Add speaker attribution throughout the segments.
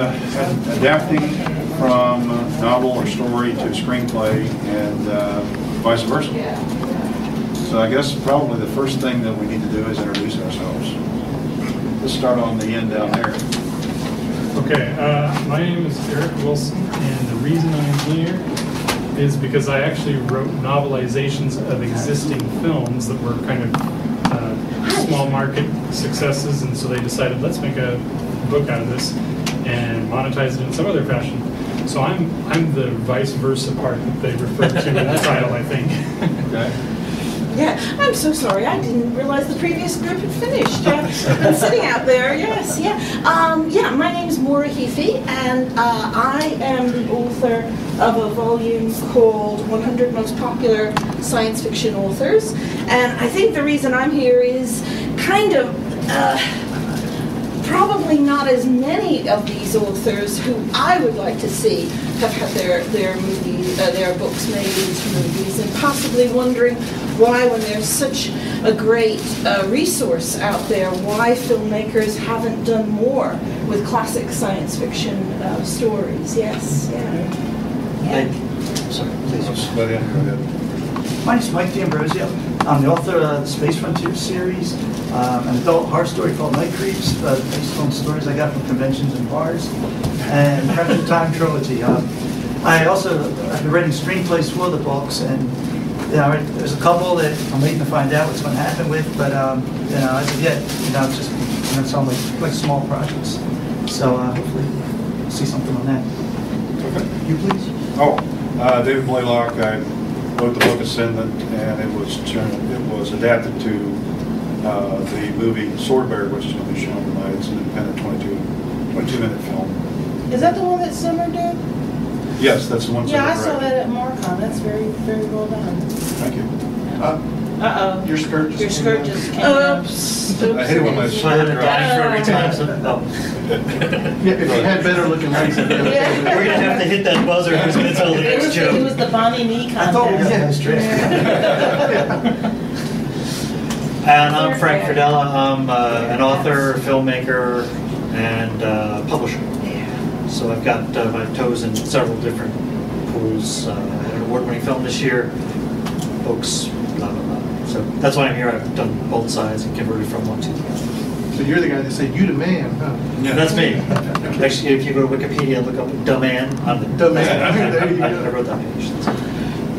Speaker 1: adapting from novel or story to screenplay and uh, vice versa. So I guess probably the first thing that we need to do is introduce ourselves. Let's start on the end down there.
Speaker 2: Okay, uh, my name is Eric Wilson, and the reason I'm here is because I actually wrote novelizations of existing films that were kind of uh, small market successes, and so they decided, let's make a book out of this and monetize it in some other fashion. So I'm, I'm the vice versa part that they refer to in the title, I think.
Speaker 1: Okay.
Speaker 3: Yeah, I'm so sorry. I didn't realize the previous group had finished. Uh, I've been sitting out there. Yes, yeah. Um, yeah, my name is Maura Heaphy, and uh, I am the author of a volume called 100 Most Popular Science Fiction Authors. And I think the reason I'm here is kind of. Uh, probably not as many of these authors who I would like to see have had their their movies, uh, their books made into movies, and possibly wondering why, when there's such a great uh, resource out there, why filmmakers haven't done more with classic science fiction uh, stories. Yes, yeah. yeah.
Speaker 4: Sorry, please.
Speaker 1: Let's let in.
Speaker 4: My name's Mike D'Ambrosio. I'm the author of the Space Frontier series, um, an adult horror story called Night Creeps, uh, based on stories I got from conventions and bars, and Capture Time Trilogy. Um, I also have been writing screenplays for the books, and you know, there's a couple that I'm waiting to find out what's going to happen with, but um, you know, as of yet, you know, it's just you know, it's all like, like small projects. So uh, hopefully, we'll see something on that.
Speaker 1: Okay.
Speaker 4: You please.
Speaker 1: Oh, uh, David Blalock, I wrote the book Ascendant, and it was turned, it was adapted to uh, the movie Swordbear, which is going to be shown tonight. It's an independent 22, 22 minute film.
Speaker 3: Is that the one that Summer did?
Speaker 1: Yes, that's the one.
Speaker 3: Yeah, I saw that at Marcon. That's very, very well done.
Speaker 1: Thank you.
Speaker 3: Uh-oh.
Speaker 1: Your skirt just.
Speaker 3: Your skirt just came
Speaker 1: Oops. I hate it when my
Speaker 4: So I had a
Speaker 1: skirt
Speaker 4: dime for every time. So, oh.
Speaker 5: Yeah, if you had better looking legs. it'd.
Speaker 3: Yeah.
Speaker 4: We're gonna have to hit that buzzer who's gonna tell the
Speaker 3: It
Speaker 4: next
Speaker 3: was, it was
Speaker 4: joke.
Speaker 3: the Bonnie Me
Speaker 4: I thought we
Speaker 3: contest.
Speaker 4: had And I'm Frank Fradella. I'm uh, an author, filmmaker, and uh, publisher. So I've got uh, my toes in several different pools. Uh, I had an award-winning film this year, books. So that's why I'm here. I've done both sides and converted from one to the other.
Speaker 5: So you're the guy that said, you the man, huh?
Speaker 1: Yeah.
Speaker 4: That's me. Actually, if you go to Wikipedia, look up "the man," I'm the
Speaker 5: The man. There you
Speaker 4: I. I wrote that page,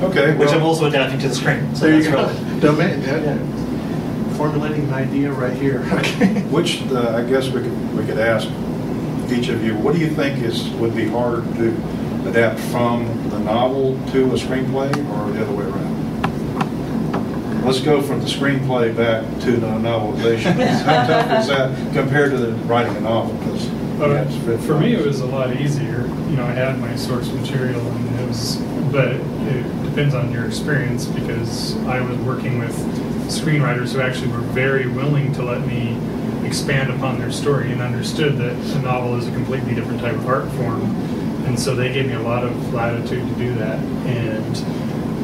Speaker 1: Okay.
Speaker 4: which
Speaker 1: well-
Speaker 4: I'm also adapting to the screen. So
Speaker 5: There you
Speaker 4: that's
Speaker 5: go.
Speaker 4: relevant.
Speaker 5: The man, yeah, yeah. Formulating an idea right here, okay?
Speaker 1: Which, uh, I guess we could, we could ask each of you, what do you think is, would be harder to adapt from the novel to a screenplay or the other way around? Let's go from the screenplay back to the novelization. How tough is that compared to the writing a novel? 'Cause,
Speaker 2: Uh,
Speaker 1: yeah,
Speaker 2: For me, it was a lot easier. You know, I had my source material, and it was, but it depends on your experience because I was working with screenwriters who actually were very willing to let me expand upon their story and understood that a novel is a completely different type of art form. And so they gave me a lot of latitude to do that. And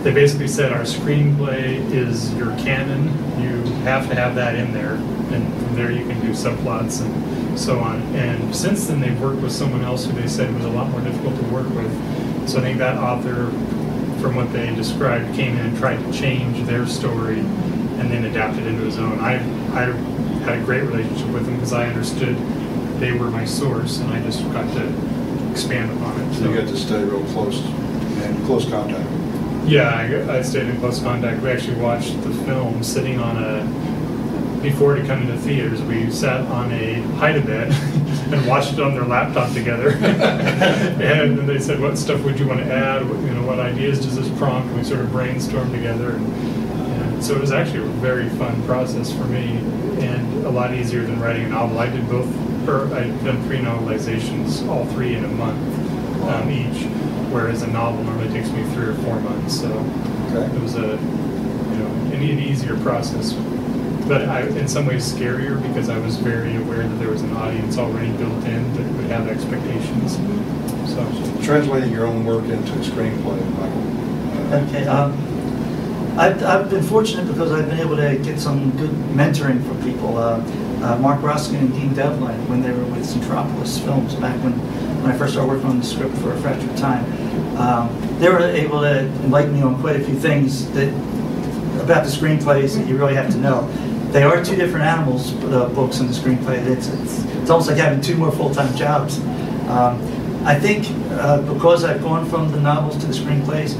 Speaker 2: they basically said our screenplay is your canon. You have to have that in there, and from there you can do subplots and so on. And since then, they've worked with someone else who they said was a lot more difficult to work with. So I think that author, from what they described, came in and tried to change their story and then adapt it into his own. I, I had a great relationship with them because I understood they were my source, and I just got to expand upon it.
Speaker 1: So you get to stay real close, and close contact.
Speaker 2: Yeah, I, I stayed in close contact. We actually watched the film sitting on a, before it came into theaters, we sat on a hide-a-bed and watched it on their laptop together. And then they said, what stuff would you want to add? What, you know, what ideas does this prompt? And we sort of brainstormed together. And, and so it was actually a very fun process for me and a lot easier than writing a novel. I did both, or I'd done three novelizations, all three in a month um, each, whereas a novel normally takes me three or four months. So
Speaker 1: Okay.
Speaker 2: it was a, you know, an, an easier process. But I, in some ways scarier because I was very aware that there was an audience already built in that would have expectations. So,
Speaker 1: Translating your own work into a screenplay, Michael. uh,
Speaker 4: Okay, um, I've, I've been fortunate because I've been able to get some good mentoring from people. Uh, uh, Mark Ruskin and Dean Devlin, when they were with Centropolis Films back when when I first started working on the script for A Fracture of Time. Um, They were able to enlighten me on quite a few things that, about the screenplays that you really have to know. They are two different animals, the books and the screenplay. It's, it's, it's almost like having two more full-time jobs. Um, I think uh, because I've gone from the novels to the screenplays,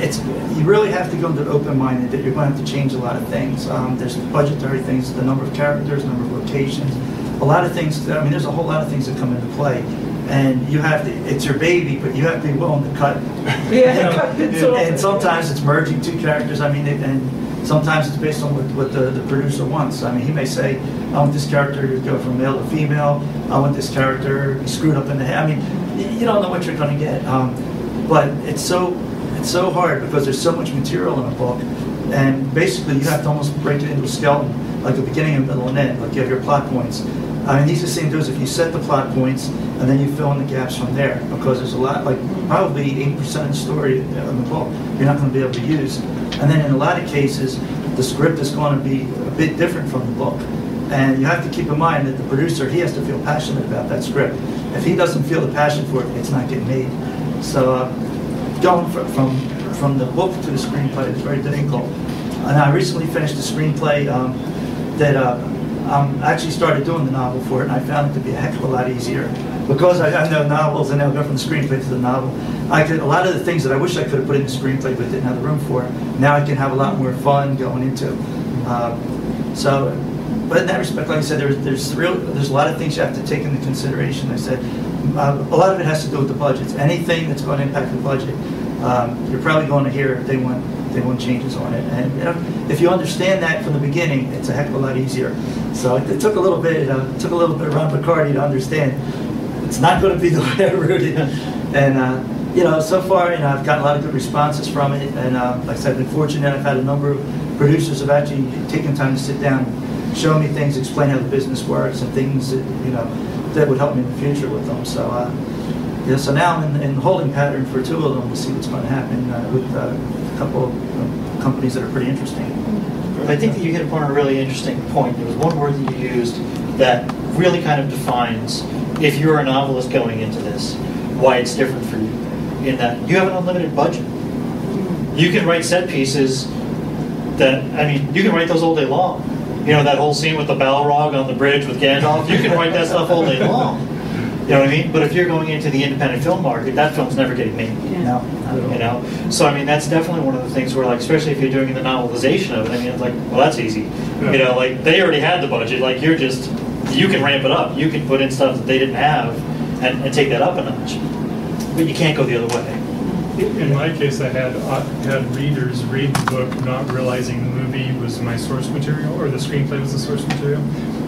Speaker 4: it's, you really have to go into open-minded, that you're going to have to change a lot of things. Um, There's budgetary things, the number of characters, number of locations, a lot of things, I mean, there's a whole lot of things that come into play. And you have to, it's your baby, but you have to be willing to cut. you
Speaker 3: Yeah,
Speaker 4: know,
Speaker 3: cut bits
Speaker 4: and-
Speaker 3: off.
Speaker 4: And sometimes it's merging two characters, I mean, it- and sometimes it's based on what, what the, the producer wants. I mean, he may say, I want this character to go from male to female, I want this character to be screwed up in the head. I mean, you don't know what you're gonna get. Um, But it's so, it's so hard because there's so much material in a book. And basically, you have to almost break it into a skeleton, like the beginning, a middle, and end, like you have your plot points. I mean, these are the same as if you set the plot points and then you fill in the gaps from there, because there's a lot, like probably eighty percent of the story in the book, you're not gonna be able to use. And then in a lot of cases, the script is gonna be a bit different from the book. And you have to keep in mind that the producer, he has to feel passionate about that script. If he doesn't feel the passion for it, it's not getting made. So uh, going fr- from, from the book to the screenplay is very difficult. And I recently finished a screenplay um, that uh, I actually started doing the novel for it, and I found it to be a heck of a lot easier. Because I, I know novels, and now go from the screenplay to the novel, I could, a lot of the things that I wish I could have put in the screenplay but didn't have the room for, now I can have a lot more fun going into. Um, So, but in that respect, like I said, there's, there's real, there's a lot of things you have to take into consideration. I said, uh, a lot of it has to do with the budgets. Anything that's going to impact the budget, um, you're probably going to hear they want, they want changes on it. And you know, if you understand that from the beginning, it's a heck of a lot easier. So it it took a little bit, uh, it took a little bit of Ron Bacardi to understand. It's not going to be the way I wrote it. And, uh, you know, so far, you know, I've gotten a lot of good responses from it. And uh, like I said, I've been fortunate. I've had a number of producers have actually taken time to sit down, show me things, explain how the business works and things that, you know, that would help me in the future with them. So, uh, yeah, so now I'm in, in holding pattern for two of them to see what's going to happen uh, with uh, a couple of uh, companies that are pretty interesting.
Speaker 6: I think that you hit upon a really interesting point. There was one word that you used that really kind of defines, if you're a novelist going into this, why it's different for you. In that you have an unlimited budget. You can write set pieces that, I mean, you can write those all day long. You know, that whole scene with the Balrog on the bridge with Gandalf, you can write that stuff all day long. You know what I mean? But if you're going into the independent film market, that film's never getting made.
Speaker 4: No, not at all.
Speaker 6: You know, so I mean, that's definitely one of the things where, like, especially if you're doing the novelization of it, I mean, it's like, well, that's easy. You know, like, they already had the budget, like, you're just, you can ramp it up, you can put in stuff that they didn't have and, and take that up a notch. But you can't go the other way.
Speaker 2: In my case, I had, uh, had readers read the book not realizing the movie was my source material, or the screenplay was the source material.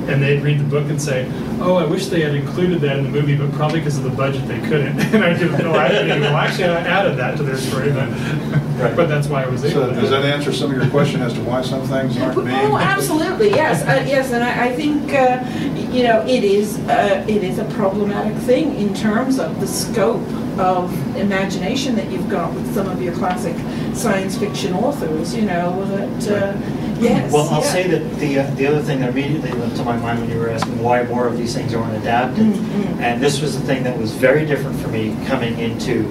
Speaker 2: And they'd read the book and say, oh, I wish they had included that in the movie, but probably because of the budget, they couldn't. And I give them no idea, well, actually, I added that to their story, but,
Speaker 6: Right.
Speaker 2: but that's why I was able
Speaker 1: So
Speaker 2: to.
Speaker 1: does that answer some of your question as to why some things aren't being?
Speaker 3: Oh, absolutely, yes, uh, yes, and I, I think, uh, you know, it is, uh, it is a problematic thing in terms of the scope of imagination that you've got with some of your classic science fiction authors, you know, that, uh, yes.
Speaker 6: Well, I'll
Speaker 3: yeah.
Speaker 6: say that the, uh, the other thing that immediately went to my mind when you were asking why more of these things aren't adapted,
Speaker 3: Mm, mm.
Speaker 6: and this was the thing that was very different for me coming into,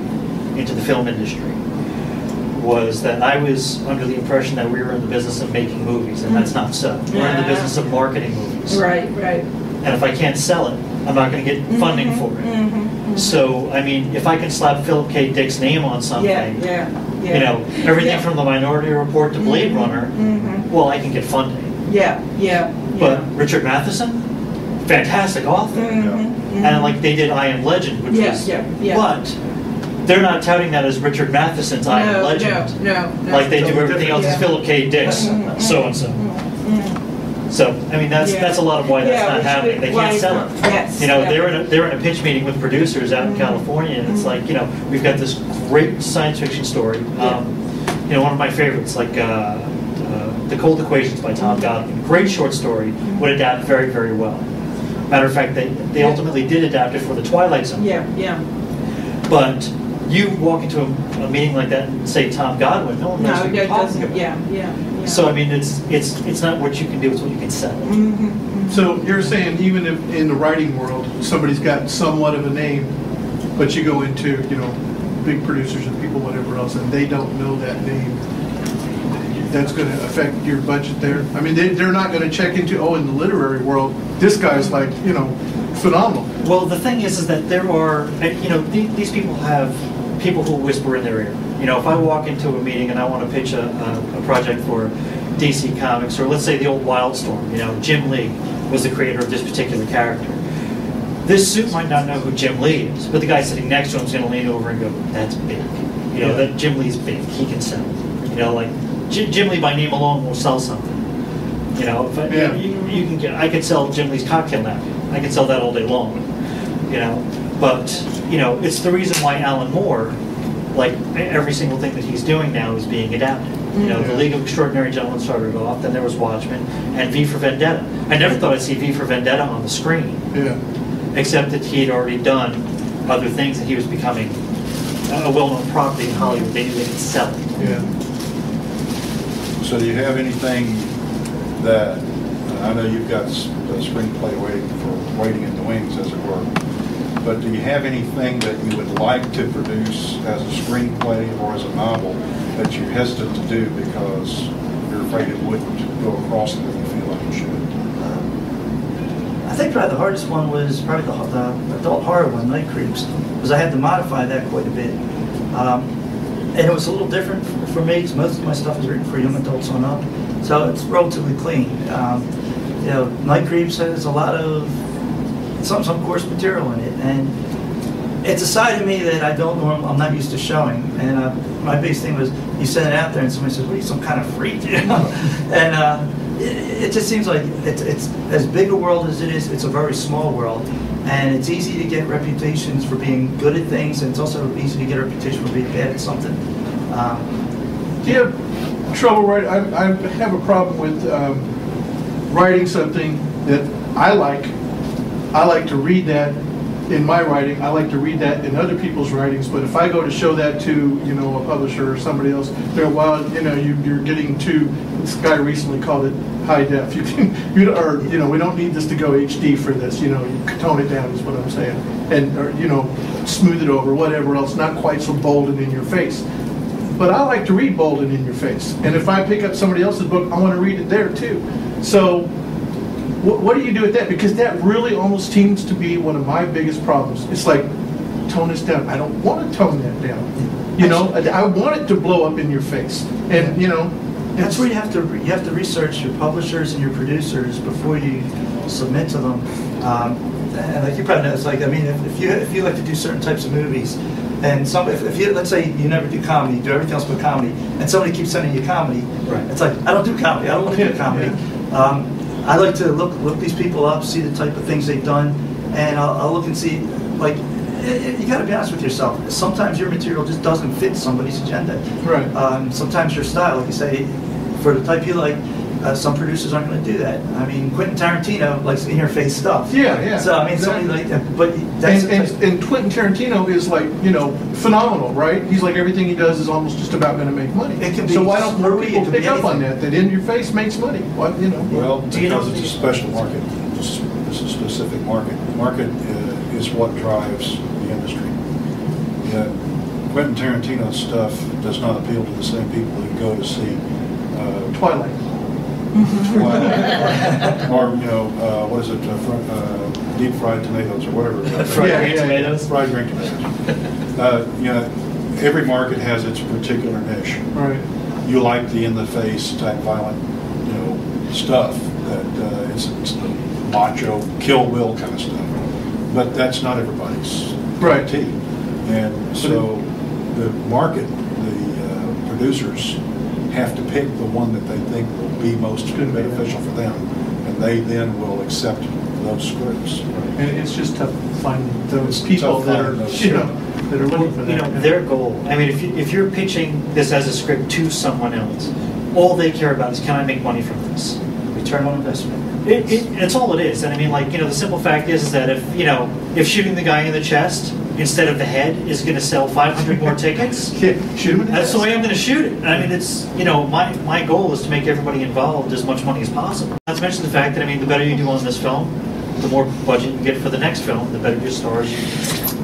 Speaker 6: into the film industry, was that I was under the impression that we were in the business of making movies, and that's not so. We're in the business of marketing movies.
Speaker 3: Right, right.
Speaker 6: And if I can't sell it, I'm not gonna get funding for it.
Speaker 3: Mhm, mhm.
Speaker 6: So, I mean, if I can slap Philip K. Dick's name on something,
Speaker 3: yeah, yeah.
Speaker 6: You know, everything
Speaker 3: Yeah.
Speaker 6: from the Minority Report to Blade
Speaker 3: Mhm,
Speaker 6: Runner,
Speaker 3: mhm.
Speaker 6: well, I can get funding.
Speaker 3: Yeah, yeah,
Speaker 6: But
Speaker 3: yeah.
Speaker 6: Richard Matheson, fantastic author.
Speaker 3: Mhm, mhm.
Speaker 6: And like they did I Am Legend, which
Speaker 3: Yeah,
Speaker 6: was,
Speaker 3: yeah, yeah.
Speaker 6: but they're not touting that as Richard Matheson's I Am Legend.
Speaker 3: No, no, no.
Speaker 6: Like they do everything else as Philip K. Dick's so and so. So, I mean, that's,
Speaker 3: Yeah.
Speaker 6: that's a lot of why that's
Speaker 3: Yeah,
Speaker 6: not happening. They can't sell it.
Speaker 3: yes,
Speaker 6: You know,
Speaker 3: yeah.
Speaker 6: they're in a, they're in a pitch meeting with producers out in
Speaker 3: Mhm.
Speaker 6: California and it's
Speaker 3: Mhm.
Speaker 6: like, you know, we've got this great science fiction story.
Speaker 3: Yeah.
Speaker 6: Um, You know, one of my favorites, like, uh, uh, The Cold Equations by Tom Godwin. Great short story, would adapt very, very well. Matter of fact, they, they ultimately did adapt it for the Twilight Zone.
Speaker 3: Yeah, yeah.
Speaker 6: But you walk into a, a meeting like that and say Tom Godwin, no one knows
Speaker 3: No,
Speaker 6: what you're talking about.
Speaker 3: yeah, yeah, yeah.
Speaker 6: So I mean, it's it's it's not what you can do; it's what you can sell.
Speaker 3: Mhm, mhm.
Speaker 5: So you're saying even if in the writing world, somebody's got somewhat of a name, but you go into, you know, big producers and people, whatever else, and they don't know that name, that's gonna affect your budget there. I mean, they, they're not gonna check into, oh, in the literary world, this guy's like, you know, phenomenal.
Speaker 6: Well, the thing is, is that there are, you know, the- these people have people who whisper in their ear. You know, if I walk into a meeting and I want to pitch a, a, a project for DC Comics, or let's say the old Wildstorm, you know, Jim Lee was the creator of this particular character. This suit might not know who Jim Lee is, but the guy sitting next to him is going to lean over and go, "That's big." You know,
Speaker 5: Yeah.
Speaker 6: that Jim Lee's big. He can sell. You know, like Jim, Jim Lee by name alone will sell something. You know, I,
Speaker 5: Yeah.
Speaker 6: you, you can get, I could sell Jim Lee's cocktail napkin. I could sell that all day long. You know, but you know, it's the reason why Alan Moore, like every single thing that he's doing now, is being adapted. You know, the
Speaker 5: Mhm.
Speaker 6: League of Extraordinary Gentlemen started off, then there was Watchmen, and V for Vendetta. I never thought I'd see V for Vendetta on the screen,
Speaker 5: Yeah.
Speaker 6: except that he had already done other things, and he was becoming a well-known property in Hollywood. They knew they could sell it.
Speaker 5: Yeah.
Speaker 1: So do you have anything that, I know you've got a screenplay waiting for, waiting in the wings, as it were, but do you have anything that you would like to produce as a screenplay or as a novel that you're hesitant to do because you're afraid it wouldn't go across the way you feel like it should?
Speaker 4: I think probably the hardest one was probably the, the adult horror one, Night Creeps, because I had to modify that quite a bit. Um, and it was a little different for me, because most of my stuff is written for young adults on up, so it's relatively clean. Um, you know, Night Creeps has a lot of some some coarse material in it, and it's a side of me that I don't norm, I'm not used to showing. And uh, my biggest thing was you send it out there, and somebody says, "What are you, some kind of freak?" You know? and uh, it, it just seems like it's, it's as big a world as it is. It's a very small world, and it's easy to get reputations for being good at things, and it's also easy to get a reputation for being bad at something. Um,
Speaker 5: Do you have trouble writing, I, I have a problem with um, writing something that I like. I like to read that in my writing, I like to read that in other people's writings, but if I go to show that to, you know, a publisher or somebody else, they're, well, you know, you, you're getting too, this guy recently called it high def. You can, you, or, you know, we don't need this to go HD for this, you know, you tone it down is what I'm saying. And, or, you know, smooth it over, whatever else, not quite so bold and in your face. But I like to read bold and in your face. And if I pick up somebody else's book, I want to read it there too. So what, what do you do with that? Because that really almost seems to be one of my biggest problems. It's like, tone this down. I don't want to tone that down. You know, I, I want it to blow up in your face. And, you know,
Speaker 4: That's where you have to, you have to research your publishers and your producers before you submit to them. Um, And like you probably know, it's like, I mean, if if you, if you like to do certain types of movies, and some, if if you, let's say you never do comedy, you do everything else but comedy, and somebody keeps sending you comedy,
Speaker 6: Right.
Speaker 4: it's like, I don't do comedy, I don't want to do
Speaker 5: Yeah,
Speaker 4: comedy. Um, I like to look, look these people up, see the type of things they've done, and I'll, I'll look and see, like, eh, eh, you gotta be honest with yourself. Sometimes your material just doesn't fit somebody's agenda.
Speaker 5: Right.
Speaker 4: Um, sometimes your style, like you say, for the type you like, uh, some producers aren't going to do that. I mean, Quentin Tarantino likes in-your-face stuff.
Speaker 5: Yeah, yeah,
Speaker 4: So I mean, somebody like that, but that's
Speaker 5: and, and,
Speaker 4: type-
Speaker 5: and Quentin Tarantino is like, you know, phenomenal, right? He's like, everything he does is almost just about going to make money.
Speaker 4: It can
Speaker 5: So why don't more people
Speaker 4: can be
Speaker 5: pick up on that, that in your face makes money? What, you know?
Speaker 1: Well,
Speaker 6: Do you know
Speaker 1: because it's a special market, it's it's a specific market. The Market uh, is what drives the industry. Yeah, Quentin Tarantino's stuff does not appeal to the same people who go to see uh,
Speaker 5: Twilight.
Speaker 1: Twilight, or, you know, uh, what is it, uh, fr- uh, deep fried tomatoes or whatever.
Speaker 6: Fried
Speaker 5: Yeah,
Speaker 6: green
Speaker 5: yeah, yeah.
Speaker 6: tomatoes.
Speaker 1: Fried green tomatoes. Uh, You know, every market has its particular niche.
Speaker 5: Right.
Speaker 1: you like the in-the-face type violent, you know, stuff that uh, it's, it's the macho Kill will kind of stuff. But that's not everybody's
Speaker 5: Right.
Speaker 1: tea. And so the market, the uh, producers have to pick the one that they think will be most beneficial for them, and they then will accept those scripts.
Speaker 5: And it's just tough to find those people that are,
Speaker 1: those.
Speaker 5: you know, that are looking for that.
Speaker 6: You know, their goal, I mean, if, you, if you're pitching this as a script to someone else, all they care about is, can I make money from this?
Speaker 4: return on investment.
Speaker 6: It, it, it's all it is. And I mean, like, you know, the simple fact is, is that if, you know, if shooting the guy in the chest instead of the head is going to sell 500 more tickets,
Speaker 5: shoot him in the
Speaker 6: that's the way I'm going to shoot it. I mean, it's, you know, my, my goal is to make everybody involved as much money as possible. Not to mention the fact that, I mean, the better you do on this film, the more budget you get for the next film, the better your stars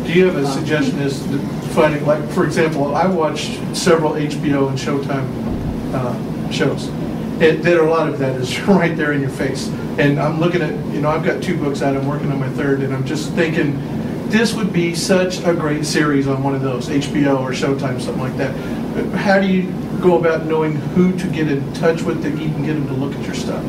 Speaker 5: Do you have a suggestion as to finding, like, for example, I watched several HBO and Showtime uh, shows. It, there a lot of that is right there in your face. And I'm looking at, you know, I've got two books out, I'm working on my third, and I'm just thinking, this would be such a great series on one of those, HBO or Showtime, something like that. How do you go about knowing who to get in touch with that you can get them to look at your stuff?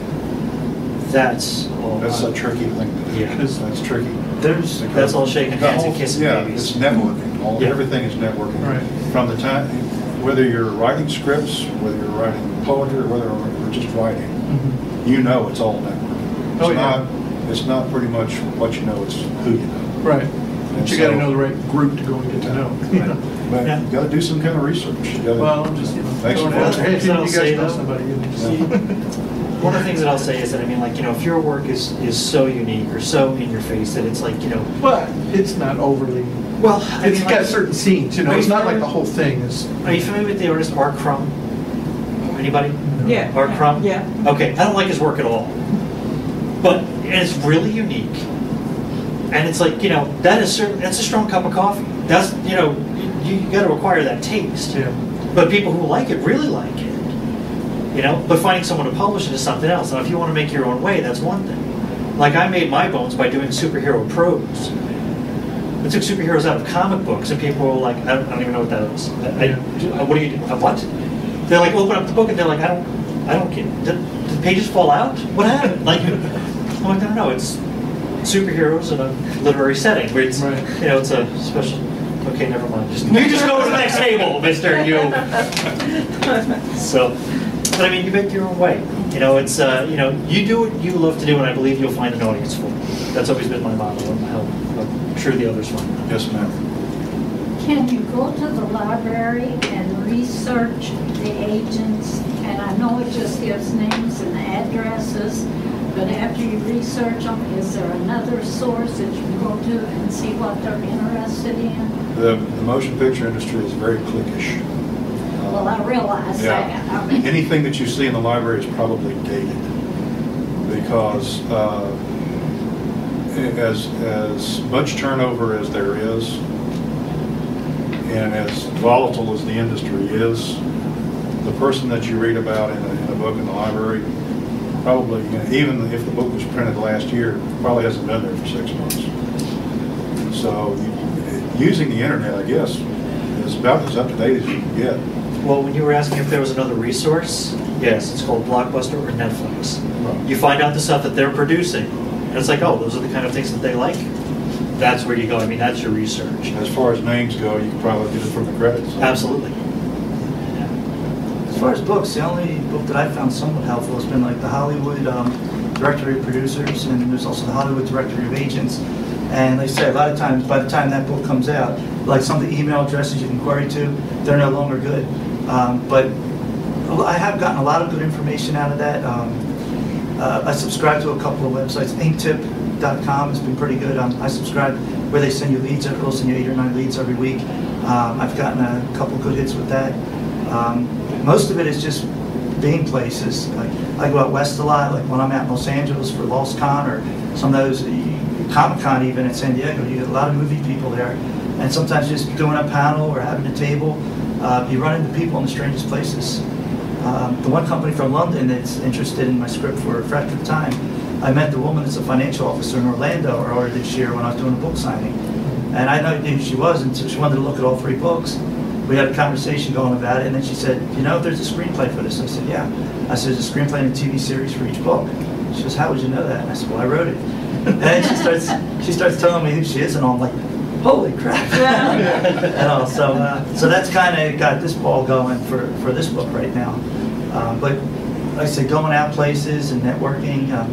Speaker 6: That's all.
Speaker 1: That's a tricky thing to do.
Speaker 6: Yeah.
Speaker 1: That's tricky.
Speaker 4: There's,
Speaker 6: That's all shaking
Speaker 1: The
Speaker 6: hands and kissing
Speaker 1: Yeah,
Speaker 6: babies.
Speaker 1: it's networking, all,
Speaker 6: Yeah.
Speaker 1: everything is networking.
Speaker 5: Right.
Speaker 1: From the time, whether you're writing scripts, whether you're writing poetry, or whether you're just writing, mm-hmm. you know it's all networking.
Speaker 5: Oh,
Speaker 1: It's
Speaker 5: yeah.
Speaker 1: not, it's not pretty much what you know, it's who you know.
Speaker 5: Right. But you gotta know the right group to go and get to know.
Speaker 1: But
Speaker 6: Yeah.
Speaker 1: you gotta do some kind of research. You gotta-
Speaker 5: Well, I'm just, you know,
Speaker 1: Makes
Speaker 5: throwing
Speaker 1: it
Speaker 5: it out there. Hey, if you
Speaker 6: I'll
Speaker 5: you
Speaker 6: say
Speaker 5: guys know
Speaker 6: though-
Speaker 5: somebody, you
Speaker 1: Yeah.
Speaker 6: One of the things that I'll say is that, I mean, like, you know, if your work is, is so unique or so in your face that it's like, you know,
Speaker 5: But it's not overly,
Speaker 6: well, I
Speaker 5: it's
Speaker 6: mean,
Speaker 5: got
Speaker 6: like,
Speaker 5: certain scenes, you know,
Speaker 6: you
Speaker 5: it's not like the whole thing is.
Speaker 6: are you familiar with the artist Art Crumb? Anybody?
Speaker 3: Yeah.
Speaker 6: Art Crumb?
Speaker 3: Yeah.
Speaker 6: Okay, I don't like his work at all. But it's really unique. And it's like, you know, that is certain, that's a strong cup of coffee. That's, you know, you, you gotta acquire that taste. But people who like it really like it. You know, but finding someone to publish it is something else. Now, if you want to make your own way, that's one thing. Like I made my bones by doing superhero prose. I took superheroes out of comic books, and people were like, I don't, I don't even know what that is. I, I, what do you do? Uh, What? They're like, open up the book, and they're like, I don't, I don't get. Did, did the pages fall out? What happened? Like, I'm like, no, no, it's superheroes in a literary setting where it's,
Speaker 5: Right.
Speaker 6: you know, it's a special. Okay, never mind. Just you just go to the next table, Mister. You. So, but I mean, you make your own way. You know, it's uh, you know, you do what you love to do, and I believe you'll find an audience for it. That's always been my motto, and I hope I'm sure the others find that.
Speaker 1: Yes, ma'am.
Speaker 7: Can you go to the library and research the agents? And I know it just gives names and addresses, but after you research them, is there another source that you can go to and see what they're interested in?
Speaker 1: The, the motion picture industry is very cliquish.
Speaker 7: Well, I realize that.
Speaker 1: Yeah.
Speaker 7: I mean,
Speaker 1: Anything that you see in the library is probably dated because uh, as, as much turnover as there is and as volatile as the industry is, the person that you read about in a, in a book in the library probably, you know, even if the book was printed last year, probably hasn't been there for six months. So using the internet, I guess, is about as up to date as you can get.
Speaker 6: Well, when you were asking if there was another resource, yes, it's called Blockbuster or Netflix. You find out the stuff that they're producing, and it's like, oh, those are the kind of things that they like. That's where you go. I mean, that's your research.
Speaker 1: As far as names go, you can probably get it from the credits.
Speaker 6: Absolutely.
Speaker 4: As far as books, the only book that I found somewhat helpful has been like the Hollywood um, Directory of Producers, and there's also the Hollywood Directory of Agents. And like I say, a lot of times, by the time that book comes out, like some of the email addresses you can query to, they're no longer good. Um, But I have gotten a lot of good information out of that. Um, uh, I subscribe to a couple of websites. Inktip.com has been pretty good. Um, I subscribe where they send you leads. They'll send you eight or nine leads every week. Um, I've gotten a couple good hits with that. Most of it is just being places. Like I go out west a lot. Like when I'm out in Los Angeles for Loscon or some of those Comic Con even at San Diego, you get a lot of movie people there. And sometimes just doing a panel or having a table, uh, you run into people in the strangest places. Um, the one company from London that's interested in my script for Fractured Time, I met the woman that's a financial officer in Orlando earlier this year when I was doing a book signing. And I know who she was, and so she wanted to look at all three books. We had a conversation going about it, and then she said, you know, there's a screenplay for this. I said, yeah. I said, there's a screenplay and a TV series for each book. She goes, how would you know that? And I said, well, I wrote it. And then she starts, she starts telling me who she is, and I'm like, holy crap. and all, so, uh, so that's kind of got this ball going for, for this book right now. Um, but like I said, going out places and networking, um,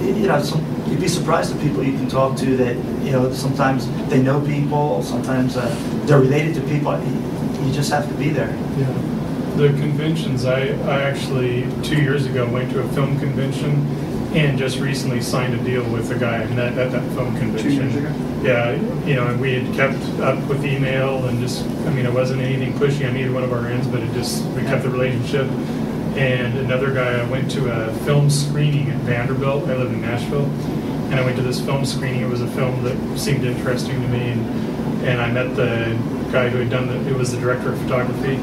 Speaker 4: you know, some, you'd be surprised the people you can talk to that, you know, sometimes they know people, sometimes uh, they're related to people. You, you just have to be there.
Speaker 5: Yeah.
Speaker 2: The conventions, I, I actually, two years ago, went to a film convention and just recently signed a deal with a guy I met at that film convention.
Speaker 1: years ago?
Speaker 2: Yeah, you know, and we had kept up with email and just, I mean, it wasn't anything pushy on either one of our ends, but it just, we kept the relationship. And another guy, I went to a film screening at Vanderbilt, I live in Nashville, and I went to this film screening, it was a film that seemed interesting to me, and and I met the guy who had done the, it was the director of photography,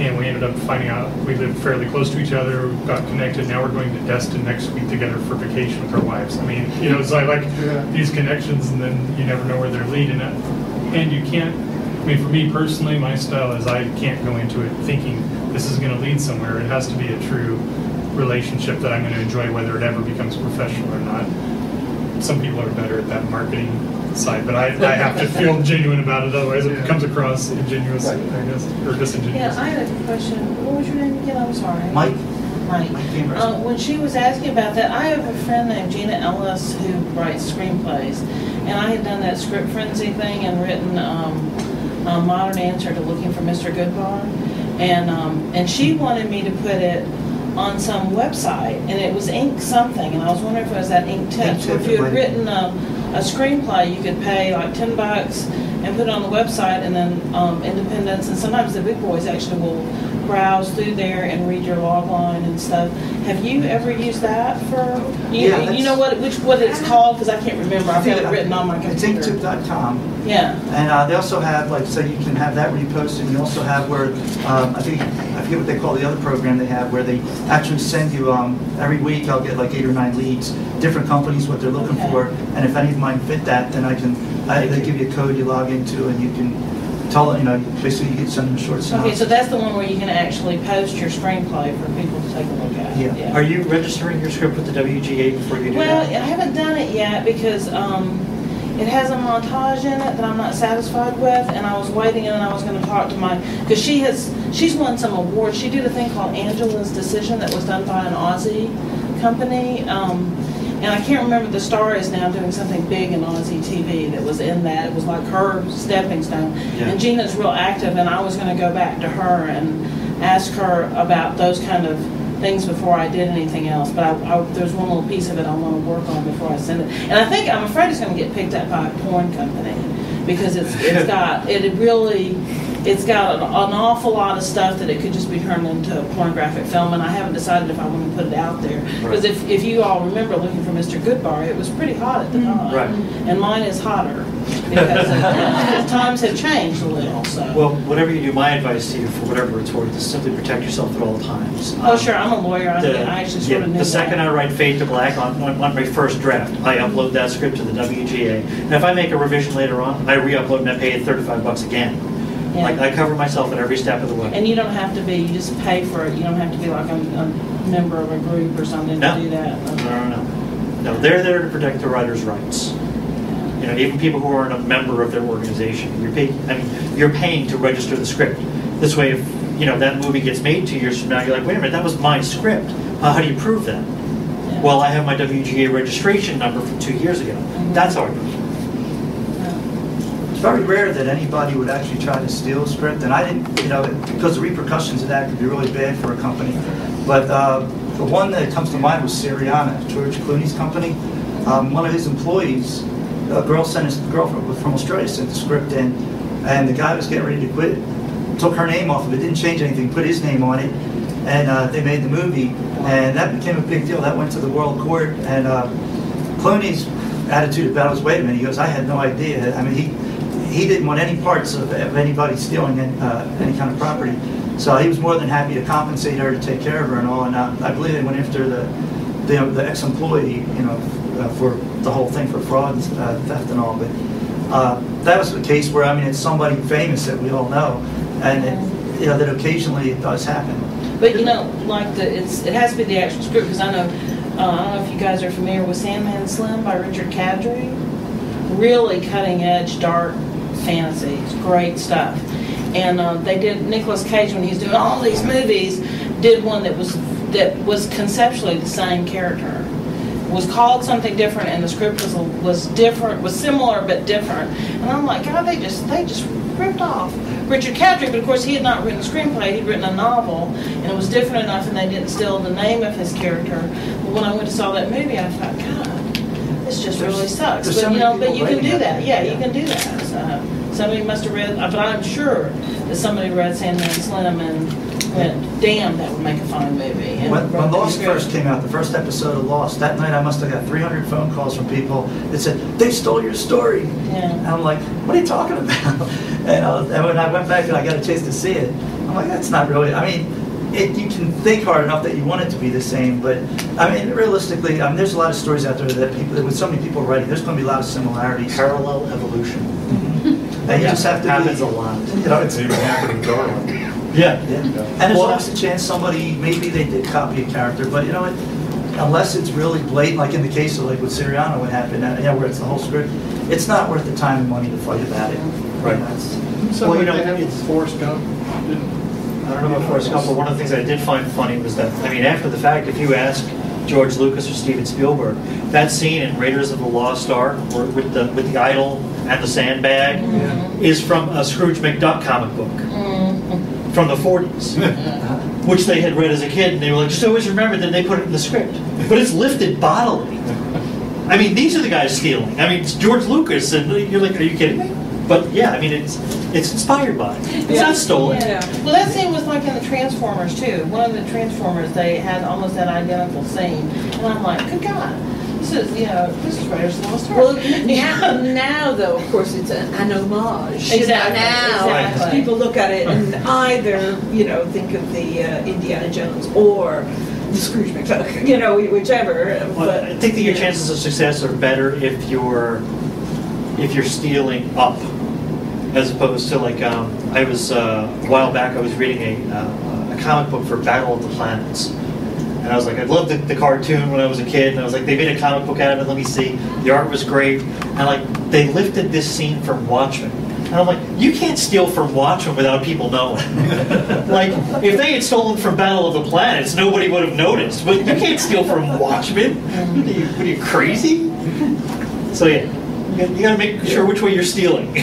Speaker 2: and we ended up finding out, we lived fairly close to each other, we got connected, now we're going to Destin next week together for vacation with our wives. I mean, you know, it's like, like
Speaker 5: Yeah.
Speaker 2: these connections, and then you never know where they're leading. And you can't, I mean, for me personally, my style is I can't go into it thinking this is gonna lead somewhere. It has to be a true relationship that I'm gonna enjoy, whether it ever becomes professional or not. Some people are better at that marketing side, but I, I have to feel genuine about it, otherwise it comes across ingenuous, I guess, or disingenuous.
Speaker 3: Yeah, I had a question. What was your name again? I'm sorry.
Speaker 4: Mike,
Speaker 3: Mike.
Speaker 4: Mike
Speaker 3: Uh, when she was asking about that, I have a friend named Gina Ellis who writes screenplays. And I had done that script frenzy thing and written um, a modern answer to Looking for Mr. Goodbar. And, um, and she wanted me to put it on some website, and it was Ink something, and I was wondering if it was that Ink Tips.
Speaker 4: Ink
Speaker 3: If you had written a, a screenplay, you could pay like ten bucks and put it on the website, and then um, Independence, and sometimes the big boys actually will browse through there and read your log line and stuff. Have you ever used that for, you,
Speaker 4: Yeah,
Speaker 3: you know what, which, what it's called, because I can't remember, I've got it written on my computer.
Speaker 4: inktip.com.
Speaker 3: Yeah,
Speaker 4: And uh, they also have, like, so you can have that reposted, you also have where, um, I think, I forget what they call the other program they have, where they actually send you, um, every week I'll get like eight or nine leads, different companies, what they're looking
Speaker 3: Okay.
Speaker 4: for, and if any of mine fit that, then I can, I- they give you a code you log into, and you can tell, you know, basically you can send them a short
Speaker 3: okay, so that's the one where you can actually post your screenplay for people to take a look at.
Speaker 4: Yeah.
Speaker 6: Are you registering your script with the WGA before you do
Speaker 3: Well, I haven't done it yet because um, it has a montage in it that I'm not satisfied with, and I was waiting and I was going to talk to my, because she has, she's won some awards. She did a thing called Angela's Decision that was done by an Aussie company. Um, and I can't remember, the star is now doing something big in Aussie TV that was in that. It was like her stepping stone.
Speaker 6: Yeah.
Speaker 3: And Gina's real active, and I was going to go back to her and ask her about those kind of things before I did anything else. But I, I, there's one little piece of it I want to work on before I send it. And I think, I'm afraid it's going to get picked up by a porn company because it's, it's got, it really, it's got an, an awful lot of stuff that it could just be turned into a pornographic film, and I haven't decided if I want to put it out there. Because if, if you all remember looking for Mr. Goodbar, it was pretty hot at the time.
Speaker 6: Right.
Speaker 3: And mine is hotter because of- times have changed a little, so.
Speaker 6: Well, whatever you do, my advice to you, for whatever it's worth, is simply protect yourself at all times.
Speaker 3: Oh,
Speaker 6: Um,
Speaker 3: sure, I'm a lawyer, I
Speaker 6: The-
Speaker 3: I actually
Speaker 6: yeah,
Speaker 3: of knew
Speaker 6: The second I write Fade to Black on, on on my first draft, I upload that script to the WGA. And if I make a revision later on, I re-upload and I pay it 35 bucks again. Like,
Speaker 3: Yeah.
Speaker 6: I cover myself at every step of the way.
Speaker 3: And you don't have to be, you just pay for it, you don't have to be like a, a member of a group or something to do that.
Speaker 6: No, no, no. No, they're there to protect the writer's rights. You know, even people who aren't a member of their organization, you're paying, I mean, you're paying to register the script. This way, if, you know, that movie gets made two years from now, you're like, wait a minute, that was my script. Uh, How do you prove that?
Speaker 3: Yeah.
Speaker 6: Well, I have my WGA registration number from two years ago. That's how I prove
Speaker 4: very rare that anybody would actually try to steal script, and I didn't, you know, because the repercussions of that could be really bad for a company. But uh, the one that comes to mind was Syriana, George Clooney's company. Um, One of his employees, a girl sent his girlfriend from Australia, sent the script in, and the guy was getting ready to quit. Took her name off of it, didn't change anything, put his name on it, and uh, they made the movie, and that became a big deal. That went to the world court, and uh, Clooney's attitude about it was, wait a minute, he goes, I had no idea. I mean, he, he didn't want any parts of, of anybody stealing uh, any kind of property. So he was more than happy to compensate her to take care of her and all. And uh, I believe they went after the, the, the ex-employee, you know, uh, for the whole thing for fraud, uh, theft and all. But uh, that was the case where, I mean, it's somebody famous that we all know. And, it, you know, that occasionally it does happen.
Speaker 3: But you know, like the, it's, it has to be the actual script, because I know, uh, I don't know if you guys are familiar with Sandman Slim by Richard Kadrey. Really cutting edge, dark fantasy, it's great stuff. And, uh, they did, Nicolas Cage, when he's doing all these movies, did one that was, that was conceptually the same character. Was called something different and the script was, was different, was similar but different. And I'm like, God, they just, they just ripped off Richard Kadrey, but of course he had not written a screenplay, he'd written a novel, and it was different enough and they didn't steal the name of his character. But when I went to saw that movie, I thought, God, this just
Speaker 4: There's-
Speaker 3: really sucks. But you know, but you can do
Speaker 4: that.
Speaker 3: that, yeah, you can do that, so. Somebody must have read, but I'm sure that somebody read Sandman Slim and went, damn, that would make a fine movie. and
Speaker 4: When, when Lost
Speaker 3: script.
Speaker 4: first came out, the first episode of Lost, that night I must have got 300 phone calls from people that said, they stole your story. And
Speaker 3: Yeah.
Speaker 4: I'm like, what are you talking about? And, uh, and when I went back and I got a chance to see it, I'm like, that's not really, I mean, it, you can think hard enough that you want it to be the same, but, I mean, realistically, I mean, there's a lot of stories out there that people, with so many people writing, there's gonna be a lot of similarities.
Speaker 6: Parallel evolution.
Speaker 4: And you just have to be.
Speaker 6: Happens a lot.
Speaker 4: You know, it's,
Speaker 1: It's even happened to Darwin.
Speaker 6: Yeah.
Speaker 4: Yeah, and there's
Speaker 6: Well-
Speaker 4: always a chance somebody, maybe they did copy a character, but you know, it- unless it's really blatant, like in the case of like with Siriano, what happened, uh, yeah, where it's the whole script, it's not worth the time and money to fight about it.
Speaker 6: Right.
Speaker 4: You know, it's-
Speaker 5: Something
Speaker 6: Well, you
Speaker 5: like
Speaker 6: know,
Speaker 5: they have
Speaker 6: it's-
Speaker 5: Forrest Gump,
Speaker 6: I don't know about Forrest Gump, but one of the things I did find funny was that, I mean, after the fact, if you ask George Lucas or Steven Spielberg, that scene in Raiders of the Lost Ark with the, with the idol and the sandbag is from a Scrooge McDuck comic book from the 40s, which they had read as a kid, and they were like, just always remember that they put it in the script. But it's lifted bodily. I mean, these are the guys stealing. I mean, it's George Lucas, and you're like, are you kidding me? But yeah, I mean, it's it's inspired by. it. It's not stolen.
Speaker 3: Yeah. Well, that scene was like in the Transformers too. One of the Transformers, they had almost that identical scene. And I'm like, good God, this is, you this is Raiders of the Lost Ark.
Speaker 8: Well, now, now though, of course, it's an, an homage.
Speaker 3: Exactly,
Speaker 8: Now,
Speaker 3: exactly.
Speaker 8: people look at it and either, you know, think of the uh, Indiana Jones or the Scrooge McDuck, you know, whichever.
Speaker 6: Well,
Speaker 8: But
Speaker 6: I think that your
Speaker 8: yeah.
Speaker 6: chances of success are better if you're if you're stealing up, as opposed to like um, I was uh, a while back. I was reading a, uh, a comic book for Battle of the Planets, and I was like, I loved the, the cartoon when I was a kid, and I was like, they made a comic book out of it. Let me see. The art was great, and like they lifted this scene from Watchmen. And I'm like, you can't steal from Watchmen without people knowing. like, if they had stolen from Battle of the Planets, nobody would have noticed. But you can't steal from Watchmen. What are you, what are you crazy? So yeah, you gotta, you gotta make sure which way you're stealing.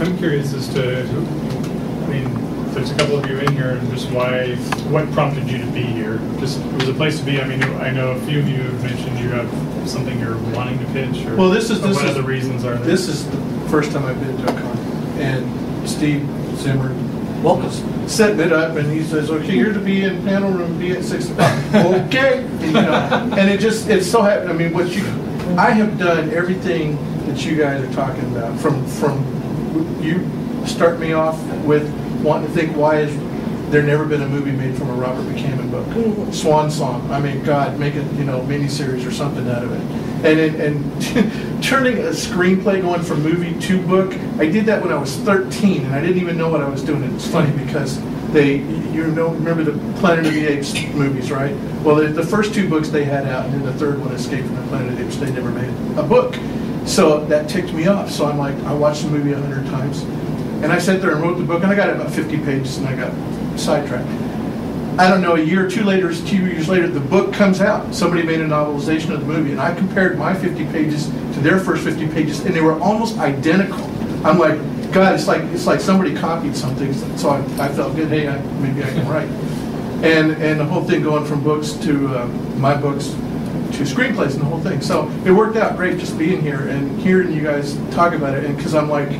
Speaker 2: I'm curious as to, I mean, there's a couple of you in here, and just why, what prompted you to be here? Just, it was a place to be, I mean, I know a few of you have mentioned you have something you're wanting to pitch, or
Speaker 5: Well, this is- this
Speaker 2: what
Speaker 5: is-
Speaker 2: other reasons are there?
Speaker 5: This is the first time I've been to a con, and Steve Zimmer
Speaker 6: Welcome.
Speaker 5: setting it up, and he says, "Okay, you're to be in panel room B at six o'clock." okay, and, you know, and it just it's so happened. I mean, what you, I have done everything that you guys are talking about. From from you start me off with wanting to think why is there never been a movie made from a Robert McCammon book, mm-hmm. Swan Song. I mean, God, make it you know miniseries or something out of it. And and turning a screenplay going from movie to book, I did that when I was 13, and I didn't even know what I was doing. It's funny because they, you know, remember the Planet of the Apes movies, right? Well, the, the first two books they had out, and then the third one, Escape from the Planet of the Apes, they never made a book. So that ticked me off. So I'm like, I watched the movie a hundred times, and I sat there and wrote the book, and I got about 50 pages, and I got sidetracked. I don't know, a year or two later, two years later, the book comes out. Somebody made a novelization of the movie, and I compared my 50 pages to their first 50 pages, and they were almost identical. I'm like, God, it's like it's like somebody copied something. So I, I felt good. Hey, I, maybe I can write. And and the whole thing going from books to um, my books to screenplays and the whole thing. So it worked out great just being here and hearing you guys talk about it. And because I'm like,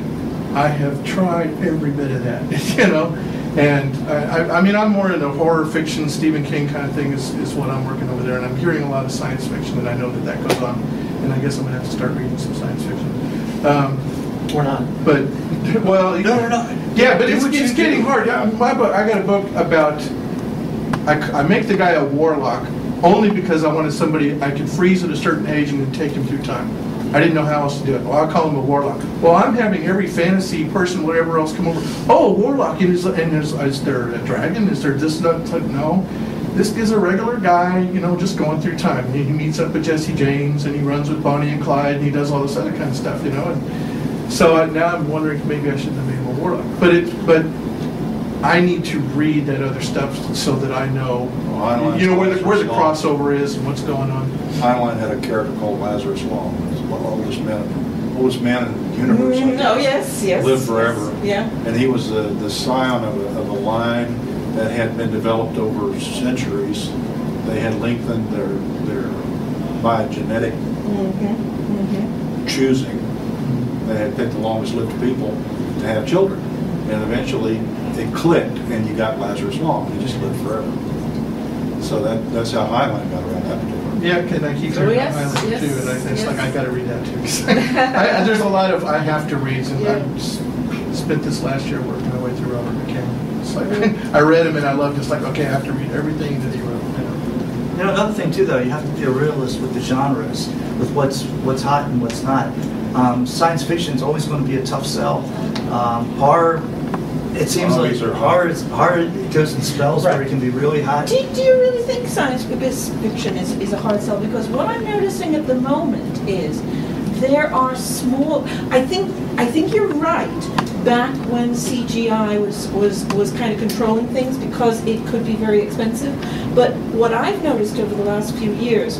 Speaker 5: I have tried every bit of that, you know. And I, I- mean, I'm more into horror fiction, Stephen King kind of thing is, is what I'm working over there. And I'm hearing a lot of science fiction, and I know that that goes on. And I guess I'm gonna have to start reading some science fiction. Um,
Speaker 6: Or not.
Speaker 5: but well,
Speaker 6: No, no, no.
Speaker 5: yeah, but it's, it's getting
Speaker 6: do.
Speaker 5: hard. Yeah, my book. I got a book about. I, I make the guy a warlock only because I wanted somebody I could freeze at a certain age and then take him through time. I didn't know how else to do it. Well, I'll call him a warlock. Well, I'm having every fantasy person, whatever else, come over. Oh, a warlock, and is, and is, is there a dragon? Is there this? That?" No. This is a regular guy, you know, just going through time. He, he meets up with Jesse James, and he runs with Bonnie and Clyde, and he does all this other kind of stuff, you know. And, so I, now I'm wondering if maybe I shouldn't have made him a warlock. But it, but I need to read that other stuff so that I know,
Speaker 1: Well,
Speaker 5: you know, where the, where the crossover is and what's going on.
Speaker 1: Heinlein had a character called Lazarus Long. He's one of the oldest men, oldest man in the universe.
Speaker 8: Mm, Oh, yes, yes.
Speaker 1: Lived forever.
Speaker 8: yes, Yeah.
Speaker 1: And he was the, the scion of a, of a line that had been developed over centuries. They had lengthened their, their, by genetic
Speaker 8: Mhm, mhm.
Speaker 1: choosing, They had picked the longest-lived people to have children. And eventually, it clicked, and you got Lazarus Long, he just lived forever. So that, that's how Heinlein got around that particular.
Speaker 5: Yeah, and I keep
Speaker 9: Oh,
Speaker 5: hearing
Speaker 9: yes,
Speaker 5: about Highlander
Speaker 9: yes,
Speaker 5: too, and I- it's like,
Speaker 9: yes.
Speaker 5: I gotta read that too. I- I- There's a lot of, I have to read, and I
Speaker 9: Yeah.
Speaker 5: s- spent this last year working my way through Robert McCann. It's like, I read him and I loved, it. it's like, okay, I have to read everything that he wrote. you know.
Speaker 4: You know, another thing too, though, you have to be a realist with the genres, with what's, what's hot and what's not. Um, science is always going to be a tough sell. Um, horror, it seems like
Speaker 1: Zombies are hot.
Speaker 4: horror, is- horror it goes in spells where it can be really hot.
Speaker 8: Do, do you really think science fiction is, is a hard sell? Because what I'm noticing at the moment is there are small, I think, I think you're right. Back when CGI was, was, was kind of controlling things because it could be very expensive. But what I've noticed over the last few years,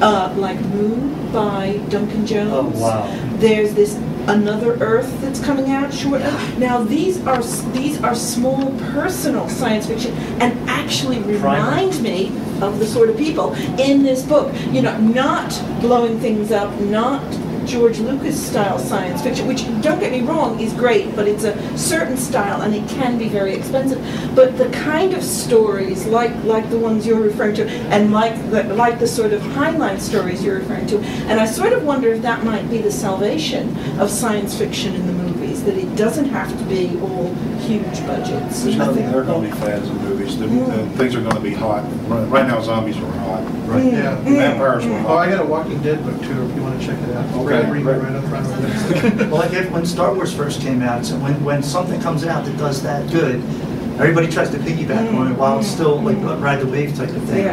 Speaker 8: uh, like Moon by Duncan Jones.
Speaker 6: Oh, wow.
Speaker 8: There's this Another Earth that's coming out shortly. Now these are these are small personal science fiction and actually remind me of the sort of people in this book. You know, not blowing things up, not George Lucas style science fiction, which don't get me wrong is great, but it's a certain style and it can be very expensive. But the kind of stories like like the ones you're referring to, and like the like the sort of Heinlein stories you're referring to, and I sort of wonder if that might be the salvation of science fiction in the movies, that it doesn't have to be all huge budgets.
Speaker 1: There's gonna, there are gonna be fads in movies, The- the things are gonna be hot. Right right now, zombies are hot.
Speaker 8: Mm,
Speaker 5: Yeah.
Speaker 1: Vampires were
Speaker 5: Oh. I got a Walking Dead book too, if you want to check it out.
Speaker 1: Okay,
Speaker 5: Read it
Speaker 1: great.
Speaker 5: right up front.
Speaker 4: Well, like if- when Star Wars first came out, so when, when something comes out that does that good, everybody tries to piggyback on it while it's still like ride the wave type of thing.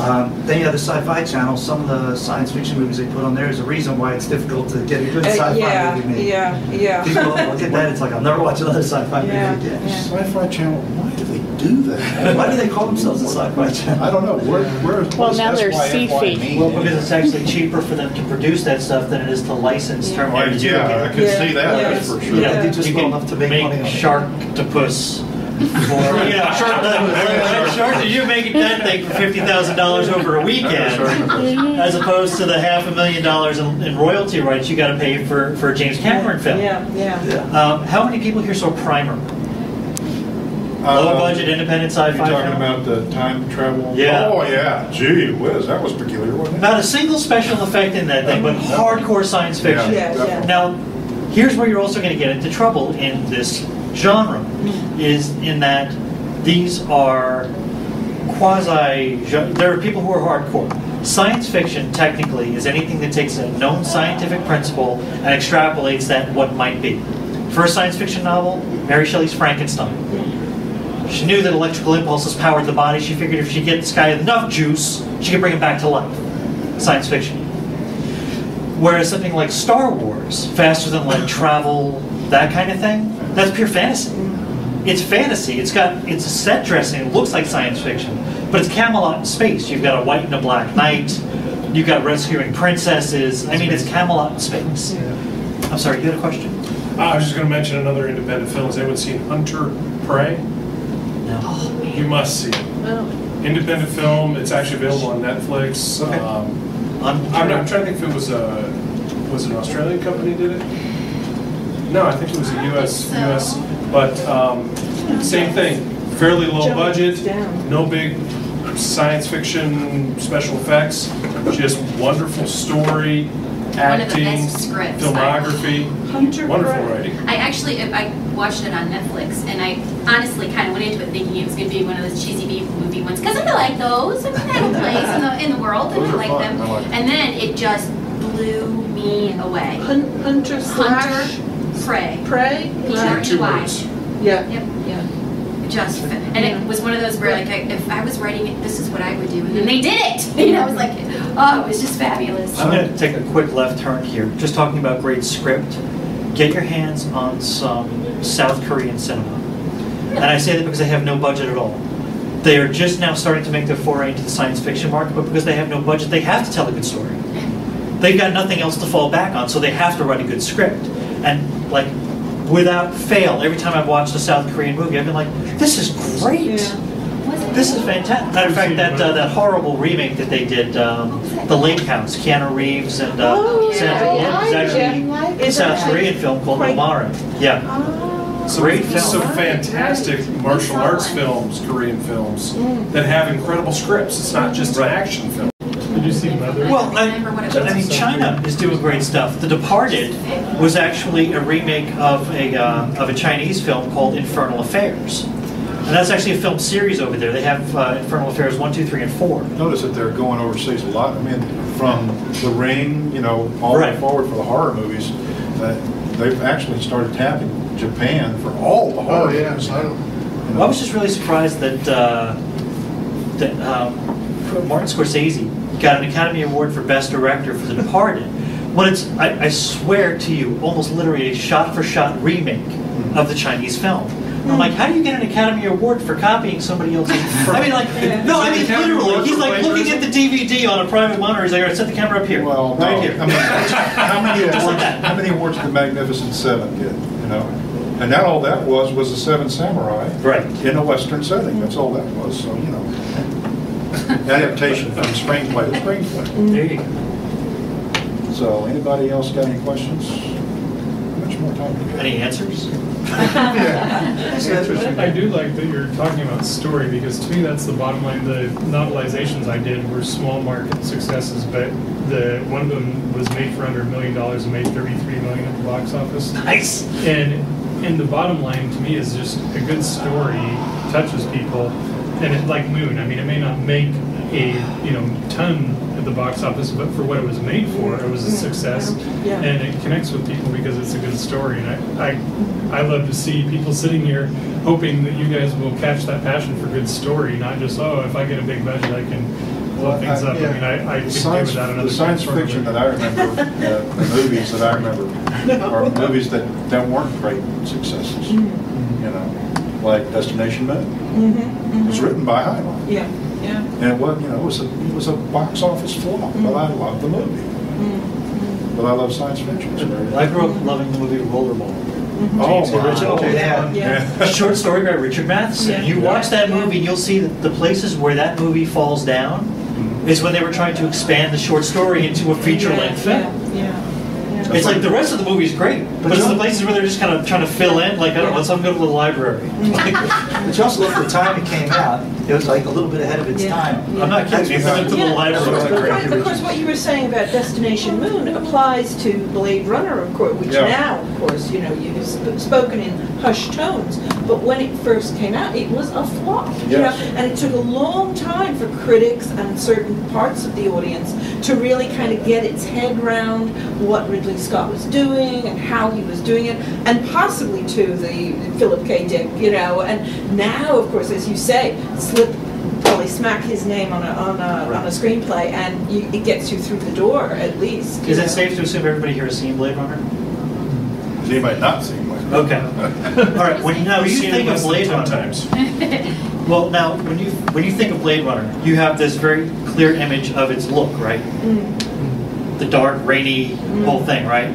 Speaker 8: Yeah.
Speaker 4: Um, then you have the Sci-Fi Channel. Some of the science fiction movies they put on there is a reason why it's difficult to get a good
Speaker 8: Uh,
Speaker 4: sci-fi
Speaker 8: yeah,
Speaker 4: movie made.
Speaker 8: yeah, yeah.
Speaker 4: People look at that, it's like I'll never watch another sci-fi
Speaker 8: Yeah,
Speaker 4: movie again.
Speaker 8: yeah.
Speaker 1: Sci-Fi Channel, why do they do that?
Speaker 4: Why do they call themselves a sci-fi channel?
Speaker 1: I don't know, where, where, what
Speaker 10: Well,
Speaker 1: does
Speaker 10: now they're
Speaker 1: SYFY
Speaker 10: sci-fi.
Speaker 6: Well, because it's actually cheaper for them to produce that stuff than it is to license
Speaker 8: Yeah.
Speaker 6: Terminator 2.
Speaker 1: Yeah, I can
Speaker 8: Yeah,
Speaker 1: see that,
Speaker 8: yeah.
Speaker 1: that's for
Speaker 6: You
Speaker 1: sure.
Speaker 6: know,
Speaker 4: They just
Speaker 6: you
Speaker 4: well
Speaker 6: can
Speaker 4: enough to make money on it.
Speaker 6: Sharktopus for, you know, shark, shark, you're making that thing for fifty thousand dollars over a weekend, as opposed to the half a million dollars in, in royalty rights you got to pay for for a James Cameron film.
Speaker 8: Yeah, yeah.
Speaker 4: Yeah.
Speaker 6: Um, how many people here saw Primer? Low budget, independent sci-fi.
Speaker 1: You're talking
Speaker 6: film?
Speaker 1: about the time travel?
Speaker 6: Yeah.
Speaker 1: Oh, yeah, gee whiz, that was peculiar, wasn't it?
Speaker 6: Not a single special effect in that thing, but hardcore science fiction.
Speaker 8: Yeah, yeah.
Speaker 6: Now, here's where you're also going to get into trouble in this genre, is in that these are quasi. There are people who are hardcore. Science fiction, technically, is anything that takes a known scientific principle and extrapolates that what might be. First science fiction novel, Mary Shelley's Frankenstein. She knew that electrical impulses powered the body. She figured if she get this guy enough juice, she could bring him back to life. Science fiction. Whereas something like Star Wars, faster than light travel, that kind of thing, that's pure fantasy. It's fantasy. It's got it's a set dressing. It looks like science fiction, but it's Camelot in space. You've got a white and a black knight. You've got rescuing princesses. I mean, it's Camelot in space. I'm sorry, you had a question?
Speaker 11: I was just going to mention another independent film. Has anyone seen Hunter Prey?
Speaker 6: No.
Speaker 11: You must see it.
Speaker 8: Well,
Speaker 11: Independent film. It's actually available on Netflix.
Speaker 6: Okay.
Speaker 11: Um,
Speaker 6: I'm,
Speaker 11: I'm, not, trying to think if it was a was an Australian company did it. No, I think it was a U.S. U.S. But um, same thing. Fairly low
Speaker 8: Jump
Speaker 11: budget.
Speaker 8: down.
Speaker 11: No big science fiction special effects. Just wonderful story,
Speaker 12: One of the
Speaker 11: acting,
Speaker 12: best scripts.
Speaker 11: filmography.
Speaker 8: Hunter
Speaker 11: Wonderful
Speaker 8: Prey.
Speaker 11: writing.
Speaker 12: I actually, I watched it on Netflix, and I honestly kind of went into it thinking it was going to be one of those cheesy B movie ones, because i'm like those. I mean, they have a place in the, in the world, and I
Speaker 1: are
Speaker 12: like
Speaker 1: fun.
Speaker 12: them.
Speaker 1: I like them.
Speaker 12: And then it just blew me away.
Speaker 8: Hun- Hunter slash
Speaker 12: Hunter, Prey.
Speaker 8: Prey?
Speaker 12: P-R-E-Y.
Speaker 11: Two words.
Speaker 8: Yeah,
Speaker 12: Yep.
Speaker 8: yeah.
Speaker 12: Just, fa- and it was one of those where, like, I, if I was writing it, this is what I would do, and then mm-hmm. they did it. You know, it was like, oh, it was just fabulous.
Speaker 6: I'm going to take a quick left turn here. Just talking about great script. Get your hands on some South Korean cinema. And I say that because they have no budget at all. They are just now starting to make their foray into the science fiction market, but because they have no budget, they have to tell a good story. They've got nothing else to fall back on, so they have to write a good script. And like, without fail, every time I've watched a South Korean movie, I've been like, this is great.
Speaker 8: Yeah.
Speaker 6: This is fantastic. Matter of fact, that uh, that horrible remake that they did, um, The Lake House, Keanu Reeves and uh,
Speaker 3: Oh,
Speaker 6: Sandra
Speaker 12: yeah.
Speaker 6: Bullock, is actually a South
Speaker 3: that-
Speaker 6: Korean film called
Speaker 3: Quite-
Speaker 6: Omara. Yeah.
Speaker 3: Oh.
Speaker 11: Some,
Speaker 6: Great film.
Speaker 11: some fantastic martial arts films, Korean films, that have incredible scripts. It's not just an action film.
Speaker 2: Did you see
Speaker 6: Well, I,
Speaker 12: Remember what it
Speaker 6: I mean. China is doing great stuff. The Departed was actually a remake of a uh, of a Chinese film called Infernal Affairs, and that's actually a film series over there. They have uh, Infernal Affairs one, two, three, and four.
Speaker 1: Notice that they're going overseas a lot. I mean, from The Ring, you know, all the way forward for the horror movies, uh, they've actually started tapping Japan for all the horror
Speaker 5: Oh, yeah,
Speaker 1: movies.
Speaker 5: I don't,
Speaker 1: You know.
Speaker 6: I was just really surprised that uh, that um, Martin Scorsese got an Academy Award for Best Director for The Departed. When it's, I, I swear to you, almost literally a shot-for-shot remake of the Chinese film. I'm like, how do you get an Academy Award for copying somebody else's? I mean, like, no, I mean
Speaker 11: Academy
Speaker 6: literally.
Speaker 11: Award
Speaker 6: He's
Speaker 11: for
Speaker 6: like looking at the DVD on a private monitor. He's like, all right, set the camera up here,
Speaker 1: Well, no,
Speaker 6: right here.
Speaker 1: I mean, how many
Speaker 6: Just like
Speaker 1: awards, how many awards did the Magnificent Seven get, you know? And that, all that was, was the Seven Samurai.
Speaker 6: Right.
Speaker 1: In a Western setting, that's all that was, so, you know. Adaptation from screenplay to screenplay.
Speaker 6: There you go.
Speaker 1: So, anybody else got any questions? How much more time do we got?
Speaker 6: Any answers?
Speaker 2: I do like that you're talking about story because to me that's the bottom line. The novelizations I did were small market successes, but the one of them was made for under a million dollars and made 33 million at the box office.
Speaker 6: Nice.
Speaker 2: And and the bottom line to me is just a good story touches people, and it, like Moon. I mean, it may not make a you know ton at the box office, but for what it was made for, it was a mm-hmm. success,
Speaker 3: Yeah.
Speaker 2: and it connects with people because it's a good story. And I, I mm-hmm. I love to see people sitting here hoping that you guys will catch that passion for good story, not just oh, if I get a big budget, I can blow things up. I mean, I, I
Speaker 1: The
Speaker 2: could do
Speaker 1: science, the science fiction that I remember, uh, the movies that I remember, are movies that, that weren't great successes. Mm-hmm. You know, like Destination Moon. It was written by Heinlein.
Speaker 3: Yeah, yeah.
Speaker 1: And it was, you know, it was a, it was a box office flop, but mm. I loved the movie. Mm, mm. But I love science fiction. It's
Speaker 6: I grew up loving the movie Rollerball. Mm-hmm.
Speaker 1: Oh,
Speaker 6: James, the original.
Speaker 1: wow.
Speaker 4: Oh, yeah.
Speaker 3: Yeah.
Speaker 6: A short story by Richard Matheson.
Speaker 3: Yeah.
Speaker 6: You watch that movie, and you'll see that the places where that movie falls down mm-hmm. is when they were trying to expand the short story into a feature-length
Speaker 3: Yeah,
Speaker 6: film.
Speaker 3: Yeah, yeah.
Speaker 6: It's like the rest of the movie is great, but it's the places where they're just kind of trying to fill in. Like, I don't know, let's go to the library.
Speaker 4: But you also look at the time it came out, it was like a little bit ahead of its
Speaker 3: Yeah.
Speaker 4: time.
Speaker 6: I'm not kidding. You went to the
Speaker 3: Yeah.
Speaker 6: library.
Speaker 3: Of course, what you were saying about Destination Moon applies to Blade Runner, of course, which
Speaker 1: Yeah.
Speaker 3: now, of course, you know, you've sp- spoken in hushed tones. But when it first came out, it was a flop, you know, and it took a long time for critics and certain parts of the audience to really kind of get its head round what Ridley Scott was doing and how he was doing it, and possibly to the Philip K. Dick, you know. And now, of course, as you say, slip probably smack his name on a on a, on a screenplay, and you, it gets you through the door at least. you
Speaker 6: Is
Speaker 3: know.
Speaker 6: it safe to assume everybody here has seen Blade Runner?
Speaker 1: Has anybody not seen my?
Speaker 6: Okay. All right. When you, now, when you think of Blade
Speaker 11: 10
Speaker 6: Runner,
Speaker 11: times.
Speaker 6: well, now when you when you think of Blade Runner, you have this very clear image of its look, right? Mm. The dark, rainy mm. whole thing, right?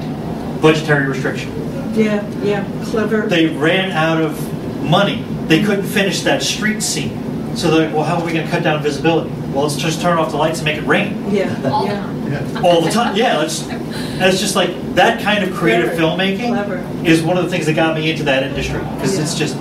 Speaker 6: Budgetary restriction.
Speaker 3: Yeah, yeah, clever.
Speaker 6: They ran out of money. They couldn't finish that street scene. So they're like, well, how are we going to cut down visibility? Well, let's just turn off the lights and make it rain
Speaker 3: yeah,
Speaker 12: All the
Speaker 3: yeah.
Speaker 12: time.
Speaker 6: all the time. Yeah, it's, and it's just like that kind of creative
Speaker 3: Clever.
Speaker 6: filmmaking
Speaker 3: Clever.
Speaker 6: is one of the things that got me into that industry because it's just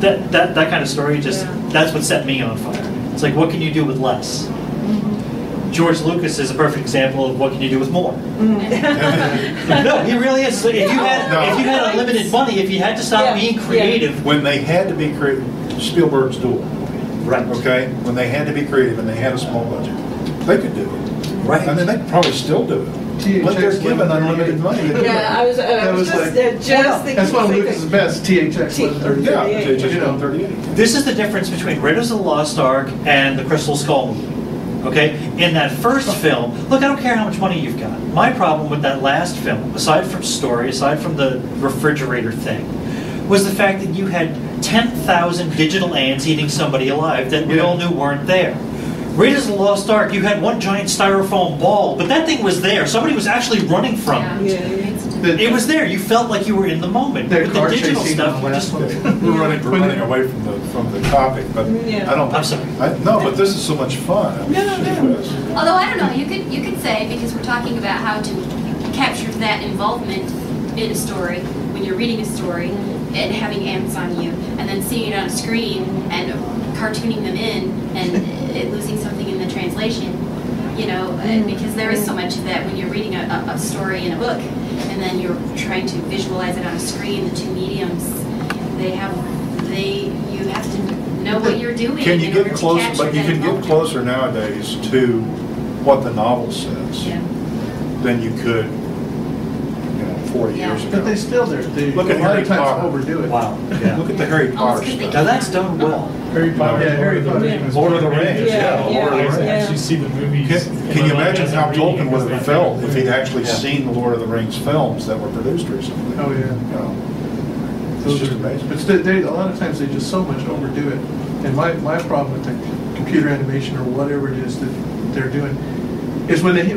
Speaker 6: that, that that kind of story. Just
Speaker 3: Yeah.
Speaker 6: that's what set me on fire. It's like what can you do with less?
Speaker 3: Mm-hmm.
Speaker 6: George Lucas is a perfect example of what can you do with more.
Speaker 3: Mm.
Speaker 6: no, he really is. Like, if you had
Speaker 1: No.
Speaker 6: if you had unlimited money, if you had to stop
Speaker 3: Yeah,
Speaker 6: being creative,
Speaker 1: When they had to be creative, Spielberg's Duel,
Speaker 6: right?
Speaker 1: okay? When they had to be creative and they had a small budget, they could do it.
Speaker 6: Right.
Speaker 1: I mean, they probably still do it. But they're given unlimited money
Speaker 3: Yeah, I was, uh, I
Speaker 5: That
Speaker 3: was
Speaker 5: was
Speaker 3: just,
Speaker 5: like-
Speaker 3: uh, just thinking.
Speaker 5: That's one of
Speaker 3: the
Speaker 5: Lucas's best, THX
Speaker 3: T-
Speaker 5: 138.
Speaker 1: Yeah,
Speaker 3: Yeah,
Speaker 1: they just
Speaker 5: you know.
Speaker 1: won 38.
Speaker 6: This is the difference between Raiders of the Lost Ark and the Crystal Skull movie. Okay? In that first film, look, I don't care how much money you've got. My problem with that last film, aside from story, aside from the refrigerator thing, was the fact that you had 10,000 digital ants eating somebody alive that we
Speaker 5: Yeah.
Speaker 6: all knew weren't there. Raiders of the Lost Ark, you had one giant styrofoam ball, but that thing was there. Somebody was actually running from it.
Speaker 3: Yeah, yeah.
Speaker 5: The-
Speaker 6: It was there. You felt like you were in the moment.
Speaker 5: That
Speaker 6: With the digital stuff,
Speaker 5: on
Speaker 6: you
Speaker 5: the
Speaker 6: just
Speaker 5: last one.
Speaker 1: We're running, we're running away from the, from the topic, but
Speaker 8: Yeah.
Speaker 1: I don't.
Speaker 6: I'm sorry.
Speaker 1: I- No, but this is so much fun. I mean,
Speaker 8: Yeah,
Speaker 1: it
Speaker 8: yeah.
Speaker 12: Although I don't know, you could you could say because we're talking about how to capture that involvement in a story when you're reading a story and having amps on you, and then seeing it on a screen and cartooning them in and it losing something in the translation. You know, and mm. because there is so much of that when you're reading a, a, a story in a book, and then you're trying to visualize it on a screen. The two mediums, they have they you have to know what you're doing.
Speaker 1: Can you get
Speaker 12: to
Speaker 1: closer, but you can get closer nowadays to what the novel says
Speaker 12: Yeah.
Speaker 1: than you could, you know, 40
Speaker 12: Yeah.
Speaker 1: years ago.
Speaker 5: But they still, they're, they,
Speaker 1: Look at
Speaker 5: a lot
Speaker 1: Harry
Speaker 5: of times
Speaker 1: Potter.
Speaker 5: overdo it.
Speaker 6: Wow. Yeah.
Speaker 1: Look at the Harry oh, Potter
Speaker 12: Almost 'cause they
Speaker 1: stuff.
Speaker 6: Now that's done well.
Speaker 2: Harry Potter,
Speaker 5: Yeah,
Speaker 2: Lord
Speaker 5: Harry
Speaker 2: of the
Speaker 5: Potter.
Speaker 2: Rings.
Speaker 1: Lord of the Rings,
Speaker 8: yeah, Lord of the
Speaker 2: I
Speaker 8: Rings.
Speaker 2: actually see the movies.
Speaker 1: Can, can you imagine how
Speaker 2: I'm
Speaker 1: Tolkien would
Speaker 2: because
Speaker 1: have felt
Speaker 2: think
Speaker 1: if he'd actually
Speaker 6: Yeah.
Speaker 1: seen the Lord of the Rings films that were produced recently?
Speaker 5: Oh, yeah.
Speaker 1: You know, It's
Speaker 5: Those
Speaker 1: just
Speaker 5: are-
Speaker 1: amazing.
Speaker 5: But they, they, a lot of times they just so much overdo it. And my, my problem with the computer animation or whatever it is that they're doing is when they,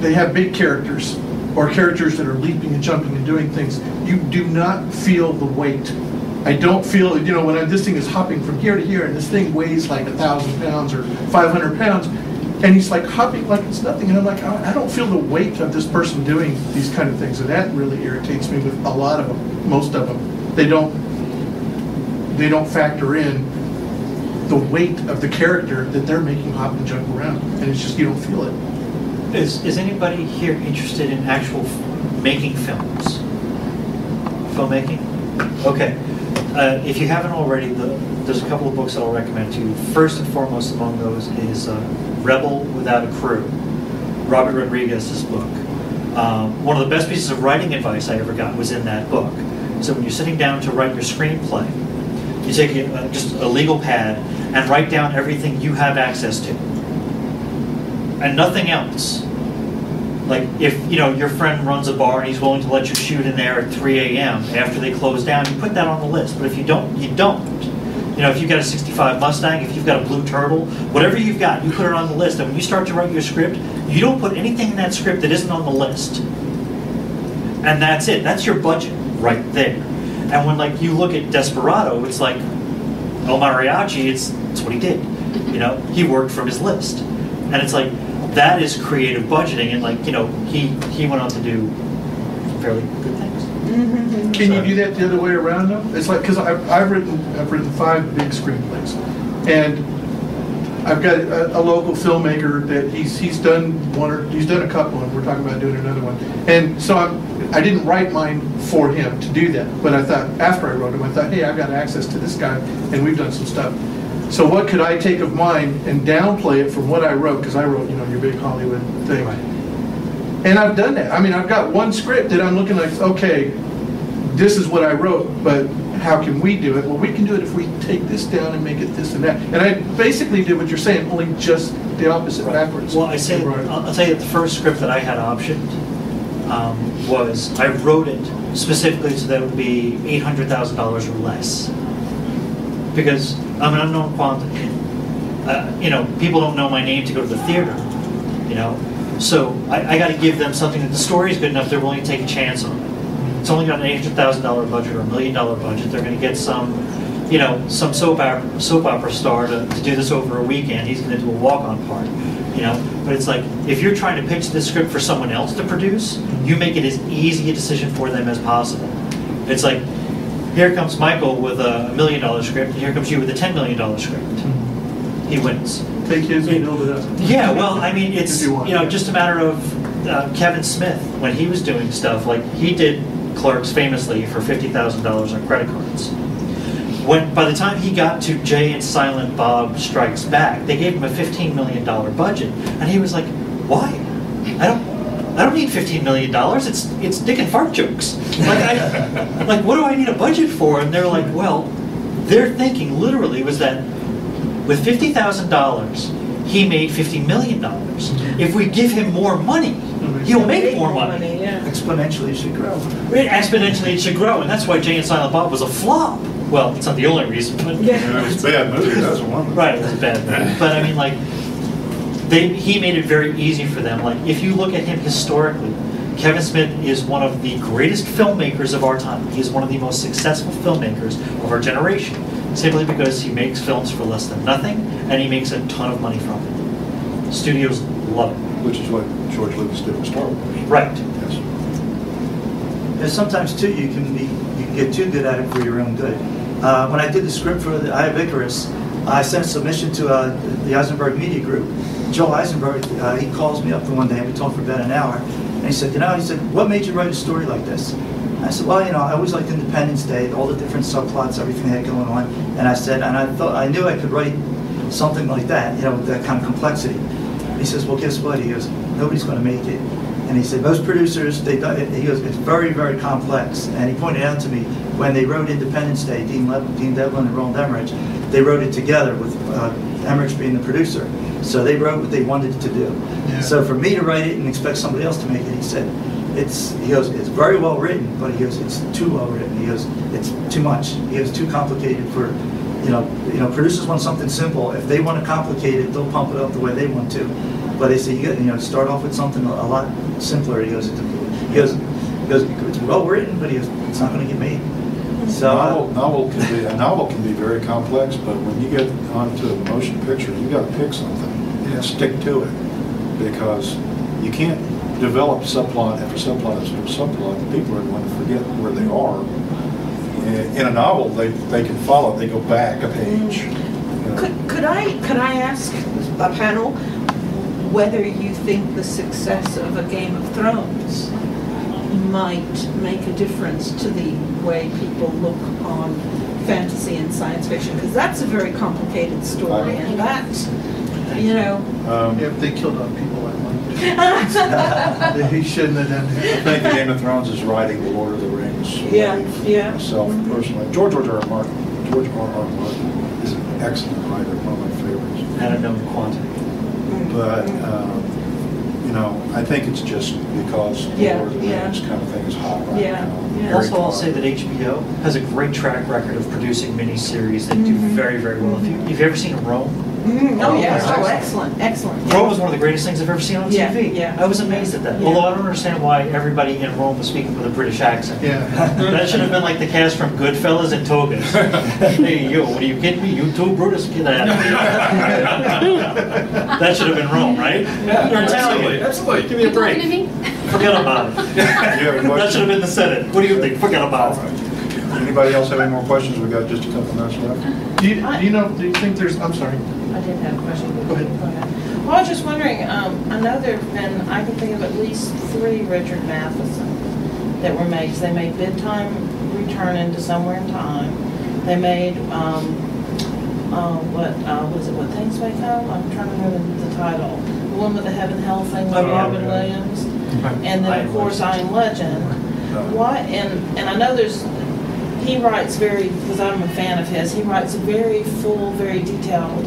Speaker 5: they have big characters or characters that are leaping and jumping and doing things, you do not feel the weight. I don't feel, you know, when I, this thing is hopping from here to here and this thing weighs like a thousand pounds or five hundred pounds, and he's like hopping like it's nothing, and I'm like, I don't feel the weight of this person doing these kind of things, and that really irritates me with a lot of them, most of them. They don't, they don't factor in the weight of the character that they're making hop and jump around, and it's just, you don't feel it.
Speaker 6: Is, is anybody here interested in actual making films? Filmmaking? Okay. Uh, If you haven't already, the- there's a couple of books that I'll recommend to you. First and foremost among those is uh, Rebel Without a Crew, Robert Rodriguez's book. Um, One of the best pieces of writing advice I ever got was in that book. So when you're sitting down to write your screenplay, you take just a legal pad and write down everything you have access to and nothing else. Like if you know your friend runs a bar and he's willing to let you shoot in there at 3 a.m. after they close down, you put that on the list. But if you don't, you don't. You know, if you've got a 65 Mustang, if you've got a blue turtle, whatever you've got, you put it on the list. And when you start to write your script, you don't put anything in that script that isn't on the list. And that's it. That's your budget right there. And when like you look at Desperado, it's like El Mariachi. It's it's what he did. You know, he worked from his list, and it's like that is creative budgeting. And like you know, he he went on to do fairly good things. Mm-hmm.
Speaker 5: Can you do that the other way around though? It's like, because I've, I've written, I've written five big screenplays. And I've got a, a local filmmaker that he's, he's done one or, he's done a couple and we're talking about doing another one. And so I'm, I didn't write mine for him to do that. But I thought, after I wrote him, I thought, hey, I've got access to this guy and we've done some stuff. So what could I take of mine and downplay it from what I wrote? Because I wrote, you know, your big Hollywood thing. And I've done that. I mean, I've got one script that I'm looking like, okay, this is what I wrote, but how can we do it? Well, we can do it if we take this down and make it this and that. And I basically did what you're saying, only just the opposite backwards.
Speaker 6: Well, I say,
Speaker 5: Right.
Speaker 6: I'll I'll tell you, the first script that I had optioned um, was, I wrote it specifically so that it would be $800,000 or less. Because I'm an unknown quantity. Uh, You know, people don't know my name to go to the theater, you know? So I, I gotta give them something that the story's good enough, they're willing to take a chance on. It's only got an $800,000 budget or a million dollar budget, they're gonna get some, you know, some soap opera, soap opera star to, to do this over a weekend, he's gonna do a walk-on part, you know? But it's like, if you're trying to pitch this script for someone else to produce, you make it as easy a decision for them as possible. It's like, here comes Michael with a million dollar script, and here comes you with a $10 million script. He wins.
Speaker 5: Take his and build it up.
Speaker 6: Yeah, well, I mean, it's,
Speaker 5: you want,
Speaker 6: you know,
Speaker 5: yeah.
Speaker 6: just a matter of uh, Kevin Smith, when he was doing stuff, like, he did Clerks famously for $50,000 on credit cards. When, by the time he got to Jay and Silent Bob Strikes Back, they gave him a $15 million budget, and he was like, why? I don't, I don't need $15 million, it's, it's dick and fart jokes. Like, I, like, what do I need a budget for? And they're like, well, their thinking literally was that with fifty thousand dollars, he made fifty million dollars. Mm-hmm. If we give him more money, mm-hmm. he'll make more money.
Speaker 8: Yeah.
Speaker 5: Exponentially, it should grow.
Speaker 6: Exponentially, it should grow, and that's why Jay and Silent Bob was a flop. Well, it's not the only reason, but
Speaker 1: And it was a bad movie, that's one.
Speaker 6: right, it was bad. movie. But I mean, like, they he made it very easy for them. Like, if you look at him historically, Kevin Smith is one of the greatest filmmakers of our time. He is one of the most successful filmmakers of our generation, simply because he makes films for less than nothing and he makes a ton of money from it. Studios love it.
Speaker 1: Which is what George Lucas did with Star Wars.
Speaker 6: Right.
Speaker 1: Yes.
Speaker 4: And sometimes too, you can be, you can get too good at it for your own good. Uh, when I did the script for the Eye of Icarus, I sent a submission to uh, the Eisenberg Media Group. Joe Eisenberg, uh, he calls me up the one day, we talked for about an hour, and he said, you know, he said, what made you write a story like this? I said, well, you know, I always liked Independence Day, all the different subplots, everything they had going on, and I said, and I thought, I knew I could write something like that, you know, with that kind of complexity. He says, well, guess what? He goes, nobody's going to make it. And he said, most producers, they, he goes, it's very, very complex. And he pointed out to me, when they wrote Independence Day, Dean, Le- Dean Devlin and Roland Emmerich, they wrote it together with uh, Emmerich being the producer. So they wrote what they wanted to do.
Speaker 5: Yeah.
Speaker 4: So for me to write it and expect somebody else to make it, he said, it's, he goes, it's very well written, but he goes, it's too well written. He goes, it's too much. He goes, too complicated for, you know, you know, producers want something simple. If they want to complicate it, they'll pump it up the way they want to. But they say, you know, start off with something a lot simpler. He goes, he goes, he goes, it's well written, but he goes, it's not going to get made. So,
Speaker 1: Novel, novel can be, a novel can be very complex, but when you get onto a motion picture, you gotta pick something and stick to it. Because you can't develop subplot after subplot after subplot, people are going to forget where they are. In in a novel, they, they can follow, they go back a page. you know.
Speaker 8: Could, could I, could I ask a panel whether you think the success of a Game of Thrones might make a difference to the way people look on fantasy and science fiction? Because that's a very complicated story, and that, you know.
Speaker 1: Um,
Speaker 5: Yeah, if they killed off people, I wonder. He shouldn't have done
Speaker 1: I
Speaker 5: that.
Speaker 1: think Game of Thrones is writing the Lord of the Rings.
Speaker 8: Yeah,
Speaker 1: wave
Speaker 8: yeah.
Speaker 1: Myself personally, George R. R. Martin, George R. R. Martin is an excellent writer, one of my favorites.
Speaker 6: At a known quantity.
Speaker 1: But, um, you know, I think it's just because the
Speaker 8: Yeah,
Speaker 1: Lord of the
Speaker 8: yeah.
Speaker 1: Rings kind of thing is hot right
Speaker 8: Yeah,
Speaker 1: now.
Speaker 8: yeah.
Speaker 1: Harry
Speaker 6: Also, I'll say that HBO has a great track record of producing miniseries that do mm-hmm. very, very well. If you, have you ever seen Rome?
Speaker 8: Mm, Oh, yes,
Speaker 6: Oh,
Speaker 8: oh, excellent, excellent.
Speaker 6: Rome was one of the greatest things I've ever seen on
Speaker 8: Yeah,
Speaker 6: TV.
Speaker 8: yeah.
Speaker 6: I was amazed at that.
Speaker 8: Yeah.
Speaker 6: Although I don't understand why everybody in Rome was speaking with a British accent.
Speaker 5: Yeah.
Speaker 6: That should have been like the cast from Goodfellas and Togas. hey, yo, what are you kidding me? You two Brutus, get out of here. That should have been Rome, right? They're Italian.
Speaker 11: Absolutely.
Speaker 6: Give me a
Speaker 12: You talking to
Speaker 6: break. Forget about it.
Speaker 1: You have a
Speaker 6: That should have been the Senate. What do you think? Forget about it.
Speaker 1: Anybody else have any more questions? We got just a couple minutes left.
Speaker 5: Do you, do you know, do you think there's, I'm sorry.
Speaker 3: I did have a question.
Speaker 5: Go ahead.
Speaker 3: Well, I was just wondering, um, I know there've been, I can think of at least three Richard Mathesons that were made. They made Bid Time Return into Somewhere in Time. They made, um, uh, what, uh, was it, What Things May Come? I'm trying to remember the title. The one with the heaven hell thing with
Speaker 6: Oh, yeah.
Speaker 3: Robin Williams. And then, of course, I
Speaker 6: Legend.
Speaker 3: Am Legend. Why, and, and I know there's, he writes very, because I'm a fan of his, he writes very full, very detailed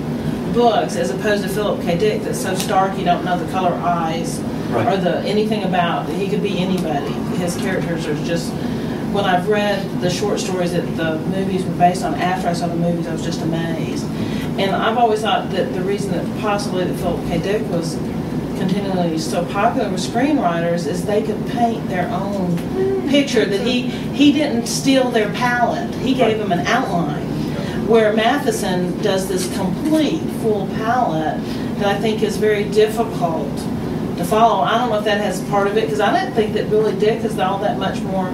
Speaker 3: books as opposed to Philip K. Dick that's so stark you don't know the color eyes or the, anything about, he could be anybody. His characters are just, when I've read the short stories that the movies were based on, after I saw the movies, I was just amazed. And I've always thought that the reason that possibly that Philip K. Dick was continually. So popular with screenwriters is they could paint their own hmm. picture that he he didn't steal their palette. He gave them an outline. Where Matheson does this complete full palette that I think is very difficult to follow. I don't know if that has part of it because I didn't think that Philip Dick is all that much more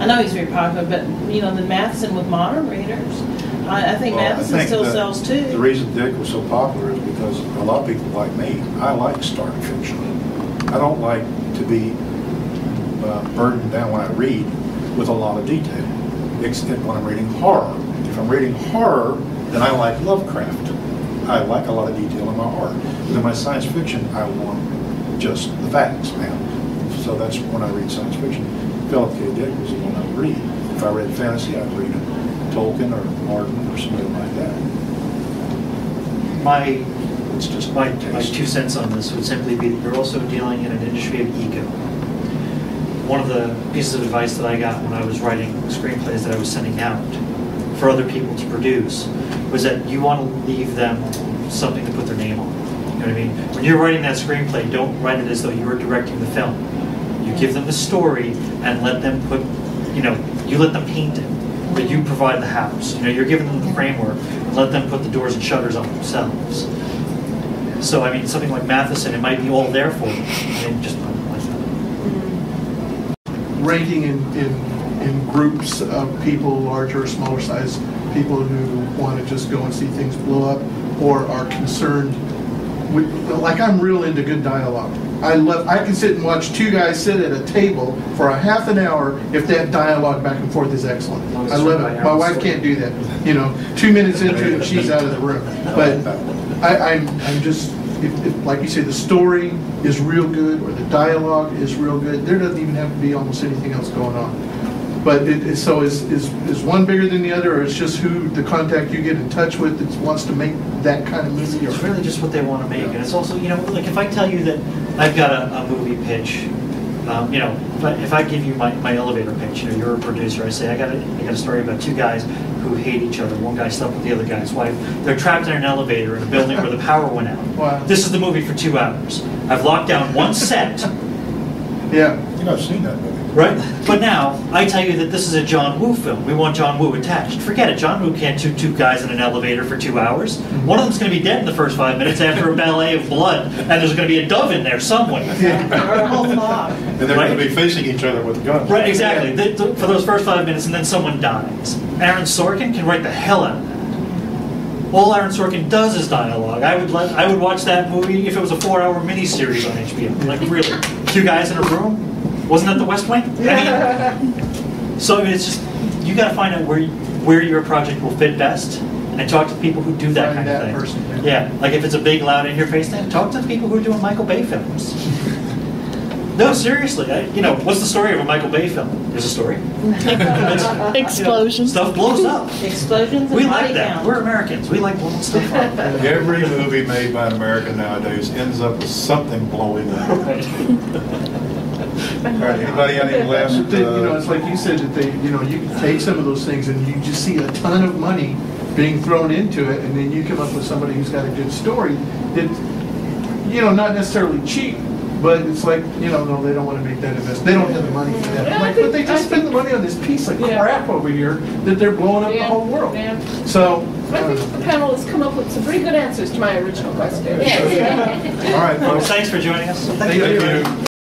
Speaker 3: I know he's very popular but you know than Matheson with modern readers I, I think
Speaker 1: Well, I
Speaker 3: Matheson
Speaker 1: think
Speaker 3: still
Speaker 1: that
Speaker 3: sells too
Speaker 1: The reason Dick was so popular is because a lot of people like me, I like stark fiction. I don't like to be uh, burdened down when I read with a lot of detail, except when I'm reading horror. If I'm reading horror, then I like Lovecraft. I like a lot of detail in my horror. But in my science fiction, I want just the facts, man. So that's when I read science fiction. Philip K. Dick was the one I would read. If I read fantasy, I'd read Tolkien or Martin or something like that.
Speaker 6: My
Speaker 1: It's just
Speaker 6: My,
Speaker 1: my
Speaker 6: two cents on this would simply be that you're also dealing in an industry of ego. One of the pieces of advice that I got when I was writing screenplays that I was sending out for other people to produce was that you want to leave them something to put their name on. You know what I mean? When you're writing that screenplay, don't write it as though you were directing the film. You give them the story and let them put, you know, you let them paint it, you provide the house. You know, you're giving them the framework, and let them put the doors and shutters on themselves. So, I mean, something like Matheson, it might be all there for them, and just
Speaker 5: ranking in, in, in groups of people, larger or smaller size, people who want to just go and see things blow up or are concerned with, like I'm real into good dialogue. I love, I can sit and watch two guys sit at a table for a half an hour if that dialogue back and forth is excellent. I love it. My wife can't do that. You know, two minutes into it, and she's out of the room. But I, I'm, I'm just, if, if, like you say, the story is real good or the dialogue is real good, there doesn't even have to be almost anything else going on. But it, it- so is, is, is one bigger than the other, or it's just who, the contact you get in touch with that wants to make that kind of movie?
Speaker 6: It's
Speaker 5: or-
Speaker 6: really just what they want to make, and it's also, you know, like if I tell you that I've got a, a movie pitch, um, you know, if I, if I give you my, my elevator pitch, you know, you're a producer, I say, I got a, I got a story about two guys who hate each other, one guy slept with the other guy's wife, they're trapped in an elevator in a building where the power went out.
Speaker 5: Wow.
Speaker 6: This is the movie for two hours. I've locked down one set,
Speaker 5: Yeah,
Speaker 1: You know, I've seen that movie.
Speaker 6: Right? But now, I tell you that this is a John Woo film, we want John Woo attached. Forget it, John Woo can't do two guys in an elevator for two hours. Mm-hmm. One of them's gonna be dead in the first five minutes after a ballet of blood, and there's gonna be a dove in there somewhere.
Speaker 8: Or a whole lot.
Speaker 1: And they're going to be facing each other with guns.
Speaker 6: Right, exactly. The- the- For those first five minutes, and then someone dies. Aaron Sorkin can write the hell out of that. All Aaron Sorkin does is dialogue. I would let, I would watch that movie if it was a four-hour miniseries on HBO. Like really, two guys in a room. Wasn't that The West Wing? I mean, so I mean, it's just you got to find out where where your project will fit best, and talk to people who do that
Speaker 5: Find
Speaker 6: kind of
Speaker 5: that
Speaker 6: thing.
Speaker 5: person,
Speaker 6: Yeah, like if it's a big, loud, in-your-face thing, talk to the people who are doing Michael Bay films. No, seriously. I, you know, what's the story of a Michael Bay film? There's a story. It's-
Speaker 3: Explosions.
Speaker 6: Stuff blows up.
Speaker 8: Explosions
Speaker 6: We
Speaker 8: and
Speaker 6: like that.
Speaker 8: count.
Speaker 6: We're Americans. We like blowing stuff up.
Speaker 1: Every movie made by an American nowadays ends up with something blowing up. All right, anybody got any last?
Speaker 5: But then, you know,
Speaker 1: uh,
Speaker 5: it's like you said, that they, you know, you take some of those things and you just see a ton of money being thrown into it, and then you come up with somebody who's got a good story that, you know, not necessarily cheap, but it's like, you know, no, they don't want to make that investment. They don't have the money for that.
Speaker 8: Yeah,
Speaker 5: Like,
Speaker 8: think-
Speaker 5: But they
Speaker 8: I
Speaker 5: just spend the money on this piece of
Speaker 10: Yeah.
Speaker 5: crap over here that they're blowing up the whole world.
Speaker 10: yeah.
Speaker 5: So,
Speaker 10: I
Speaker 5: uh,
Speaker 10: think the panel has come up with some pretty good answers to my original question.
Speaker 1: All right,
Speaker 6: Well,
Speaker 1: folks.
Speaker 6: thanks for joining us.
Speaker 5: Thank you.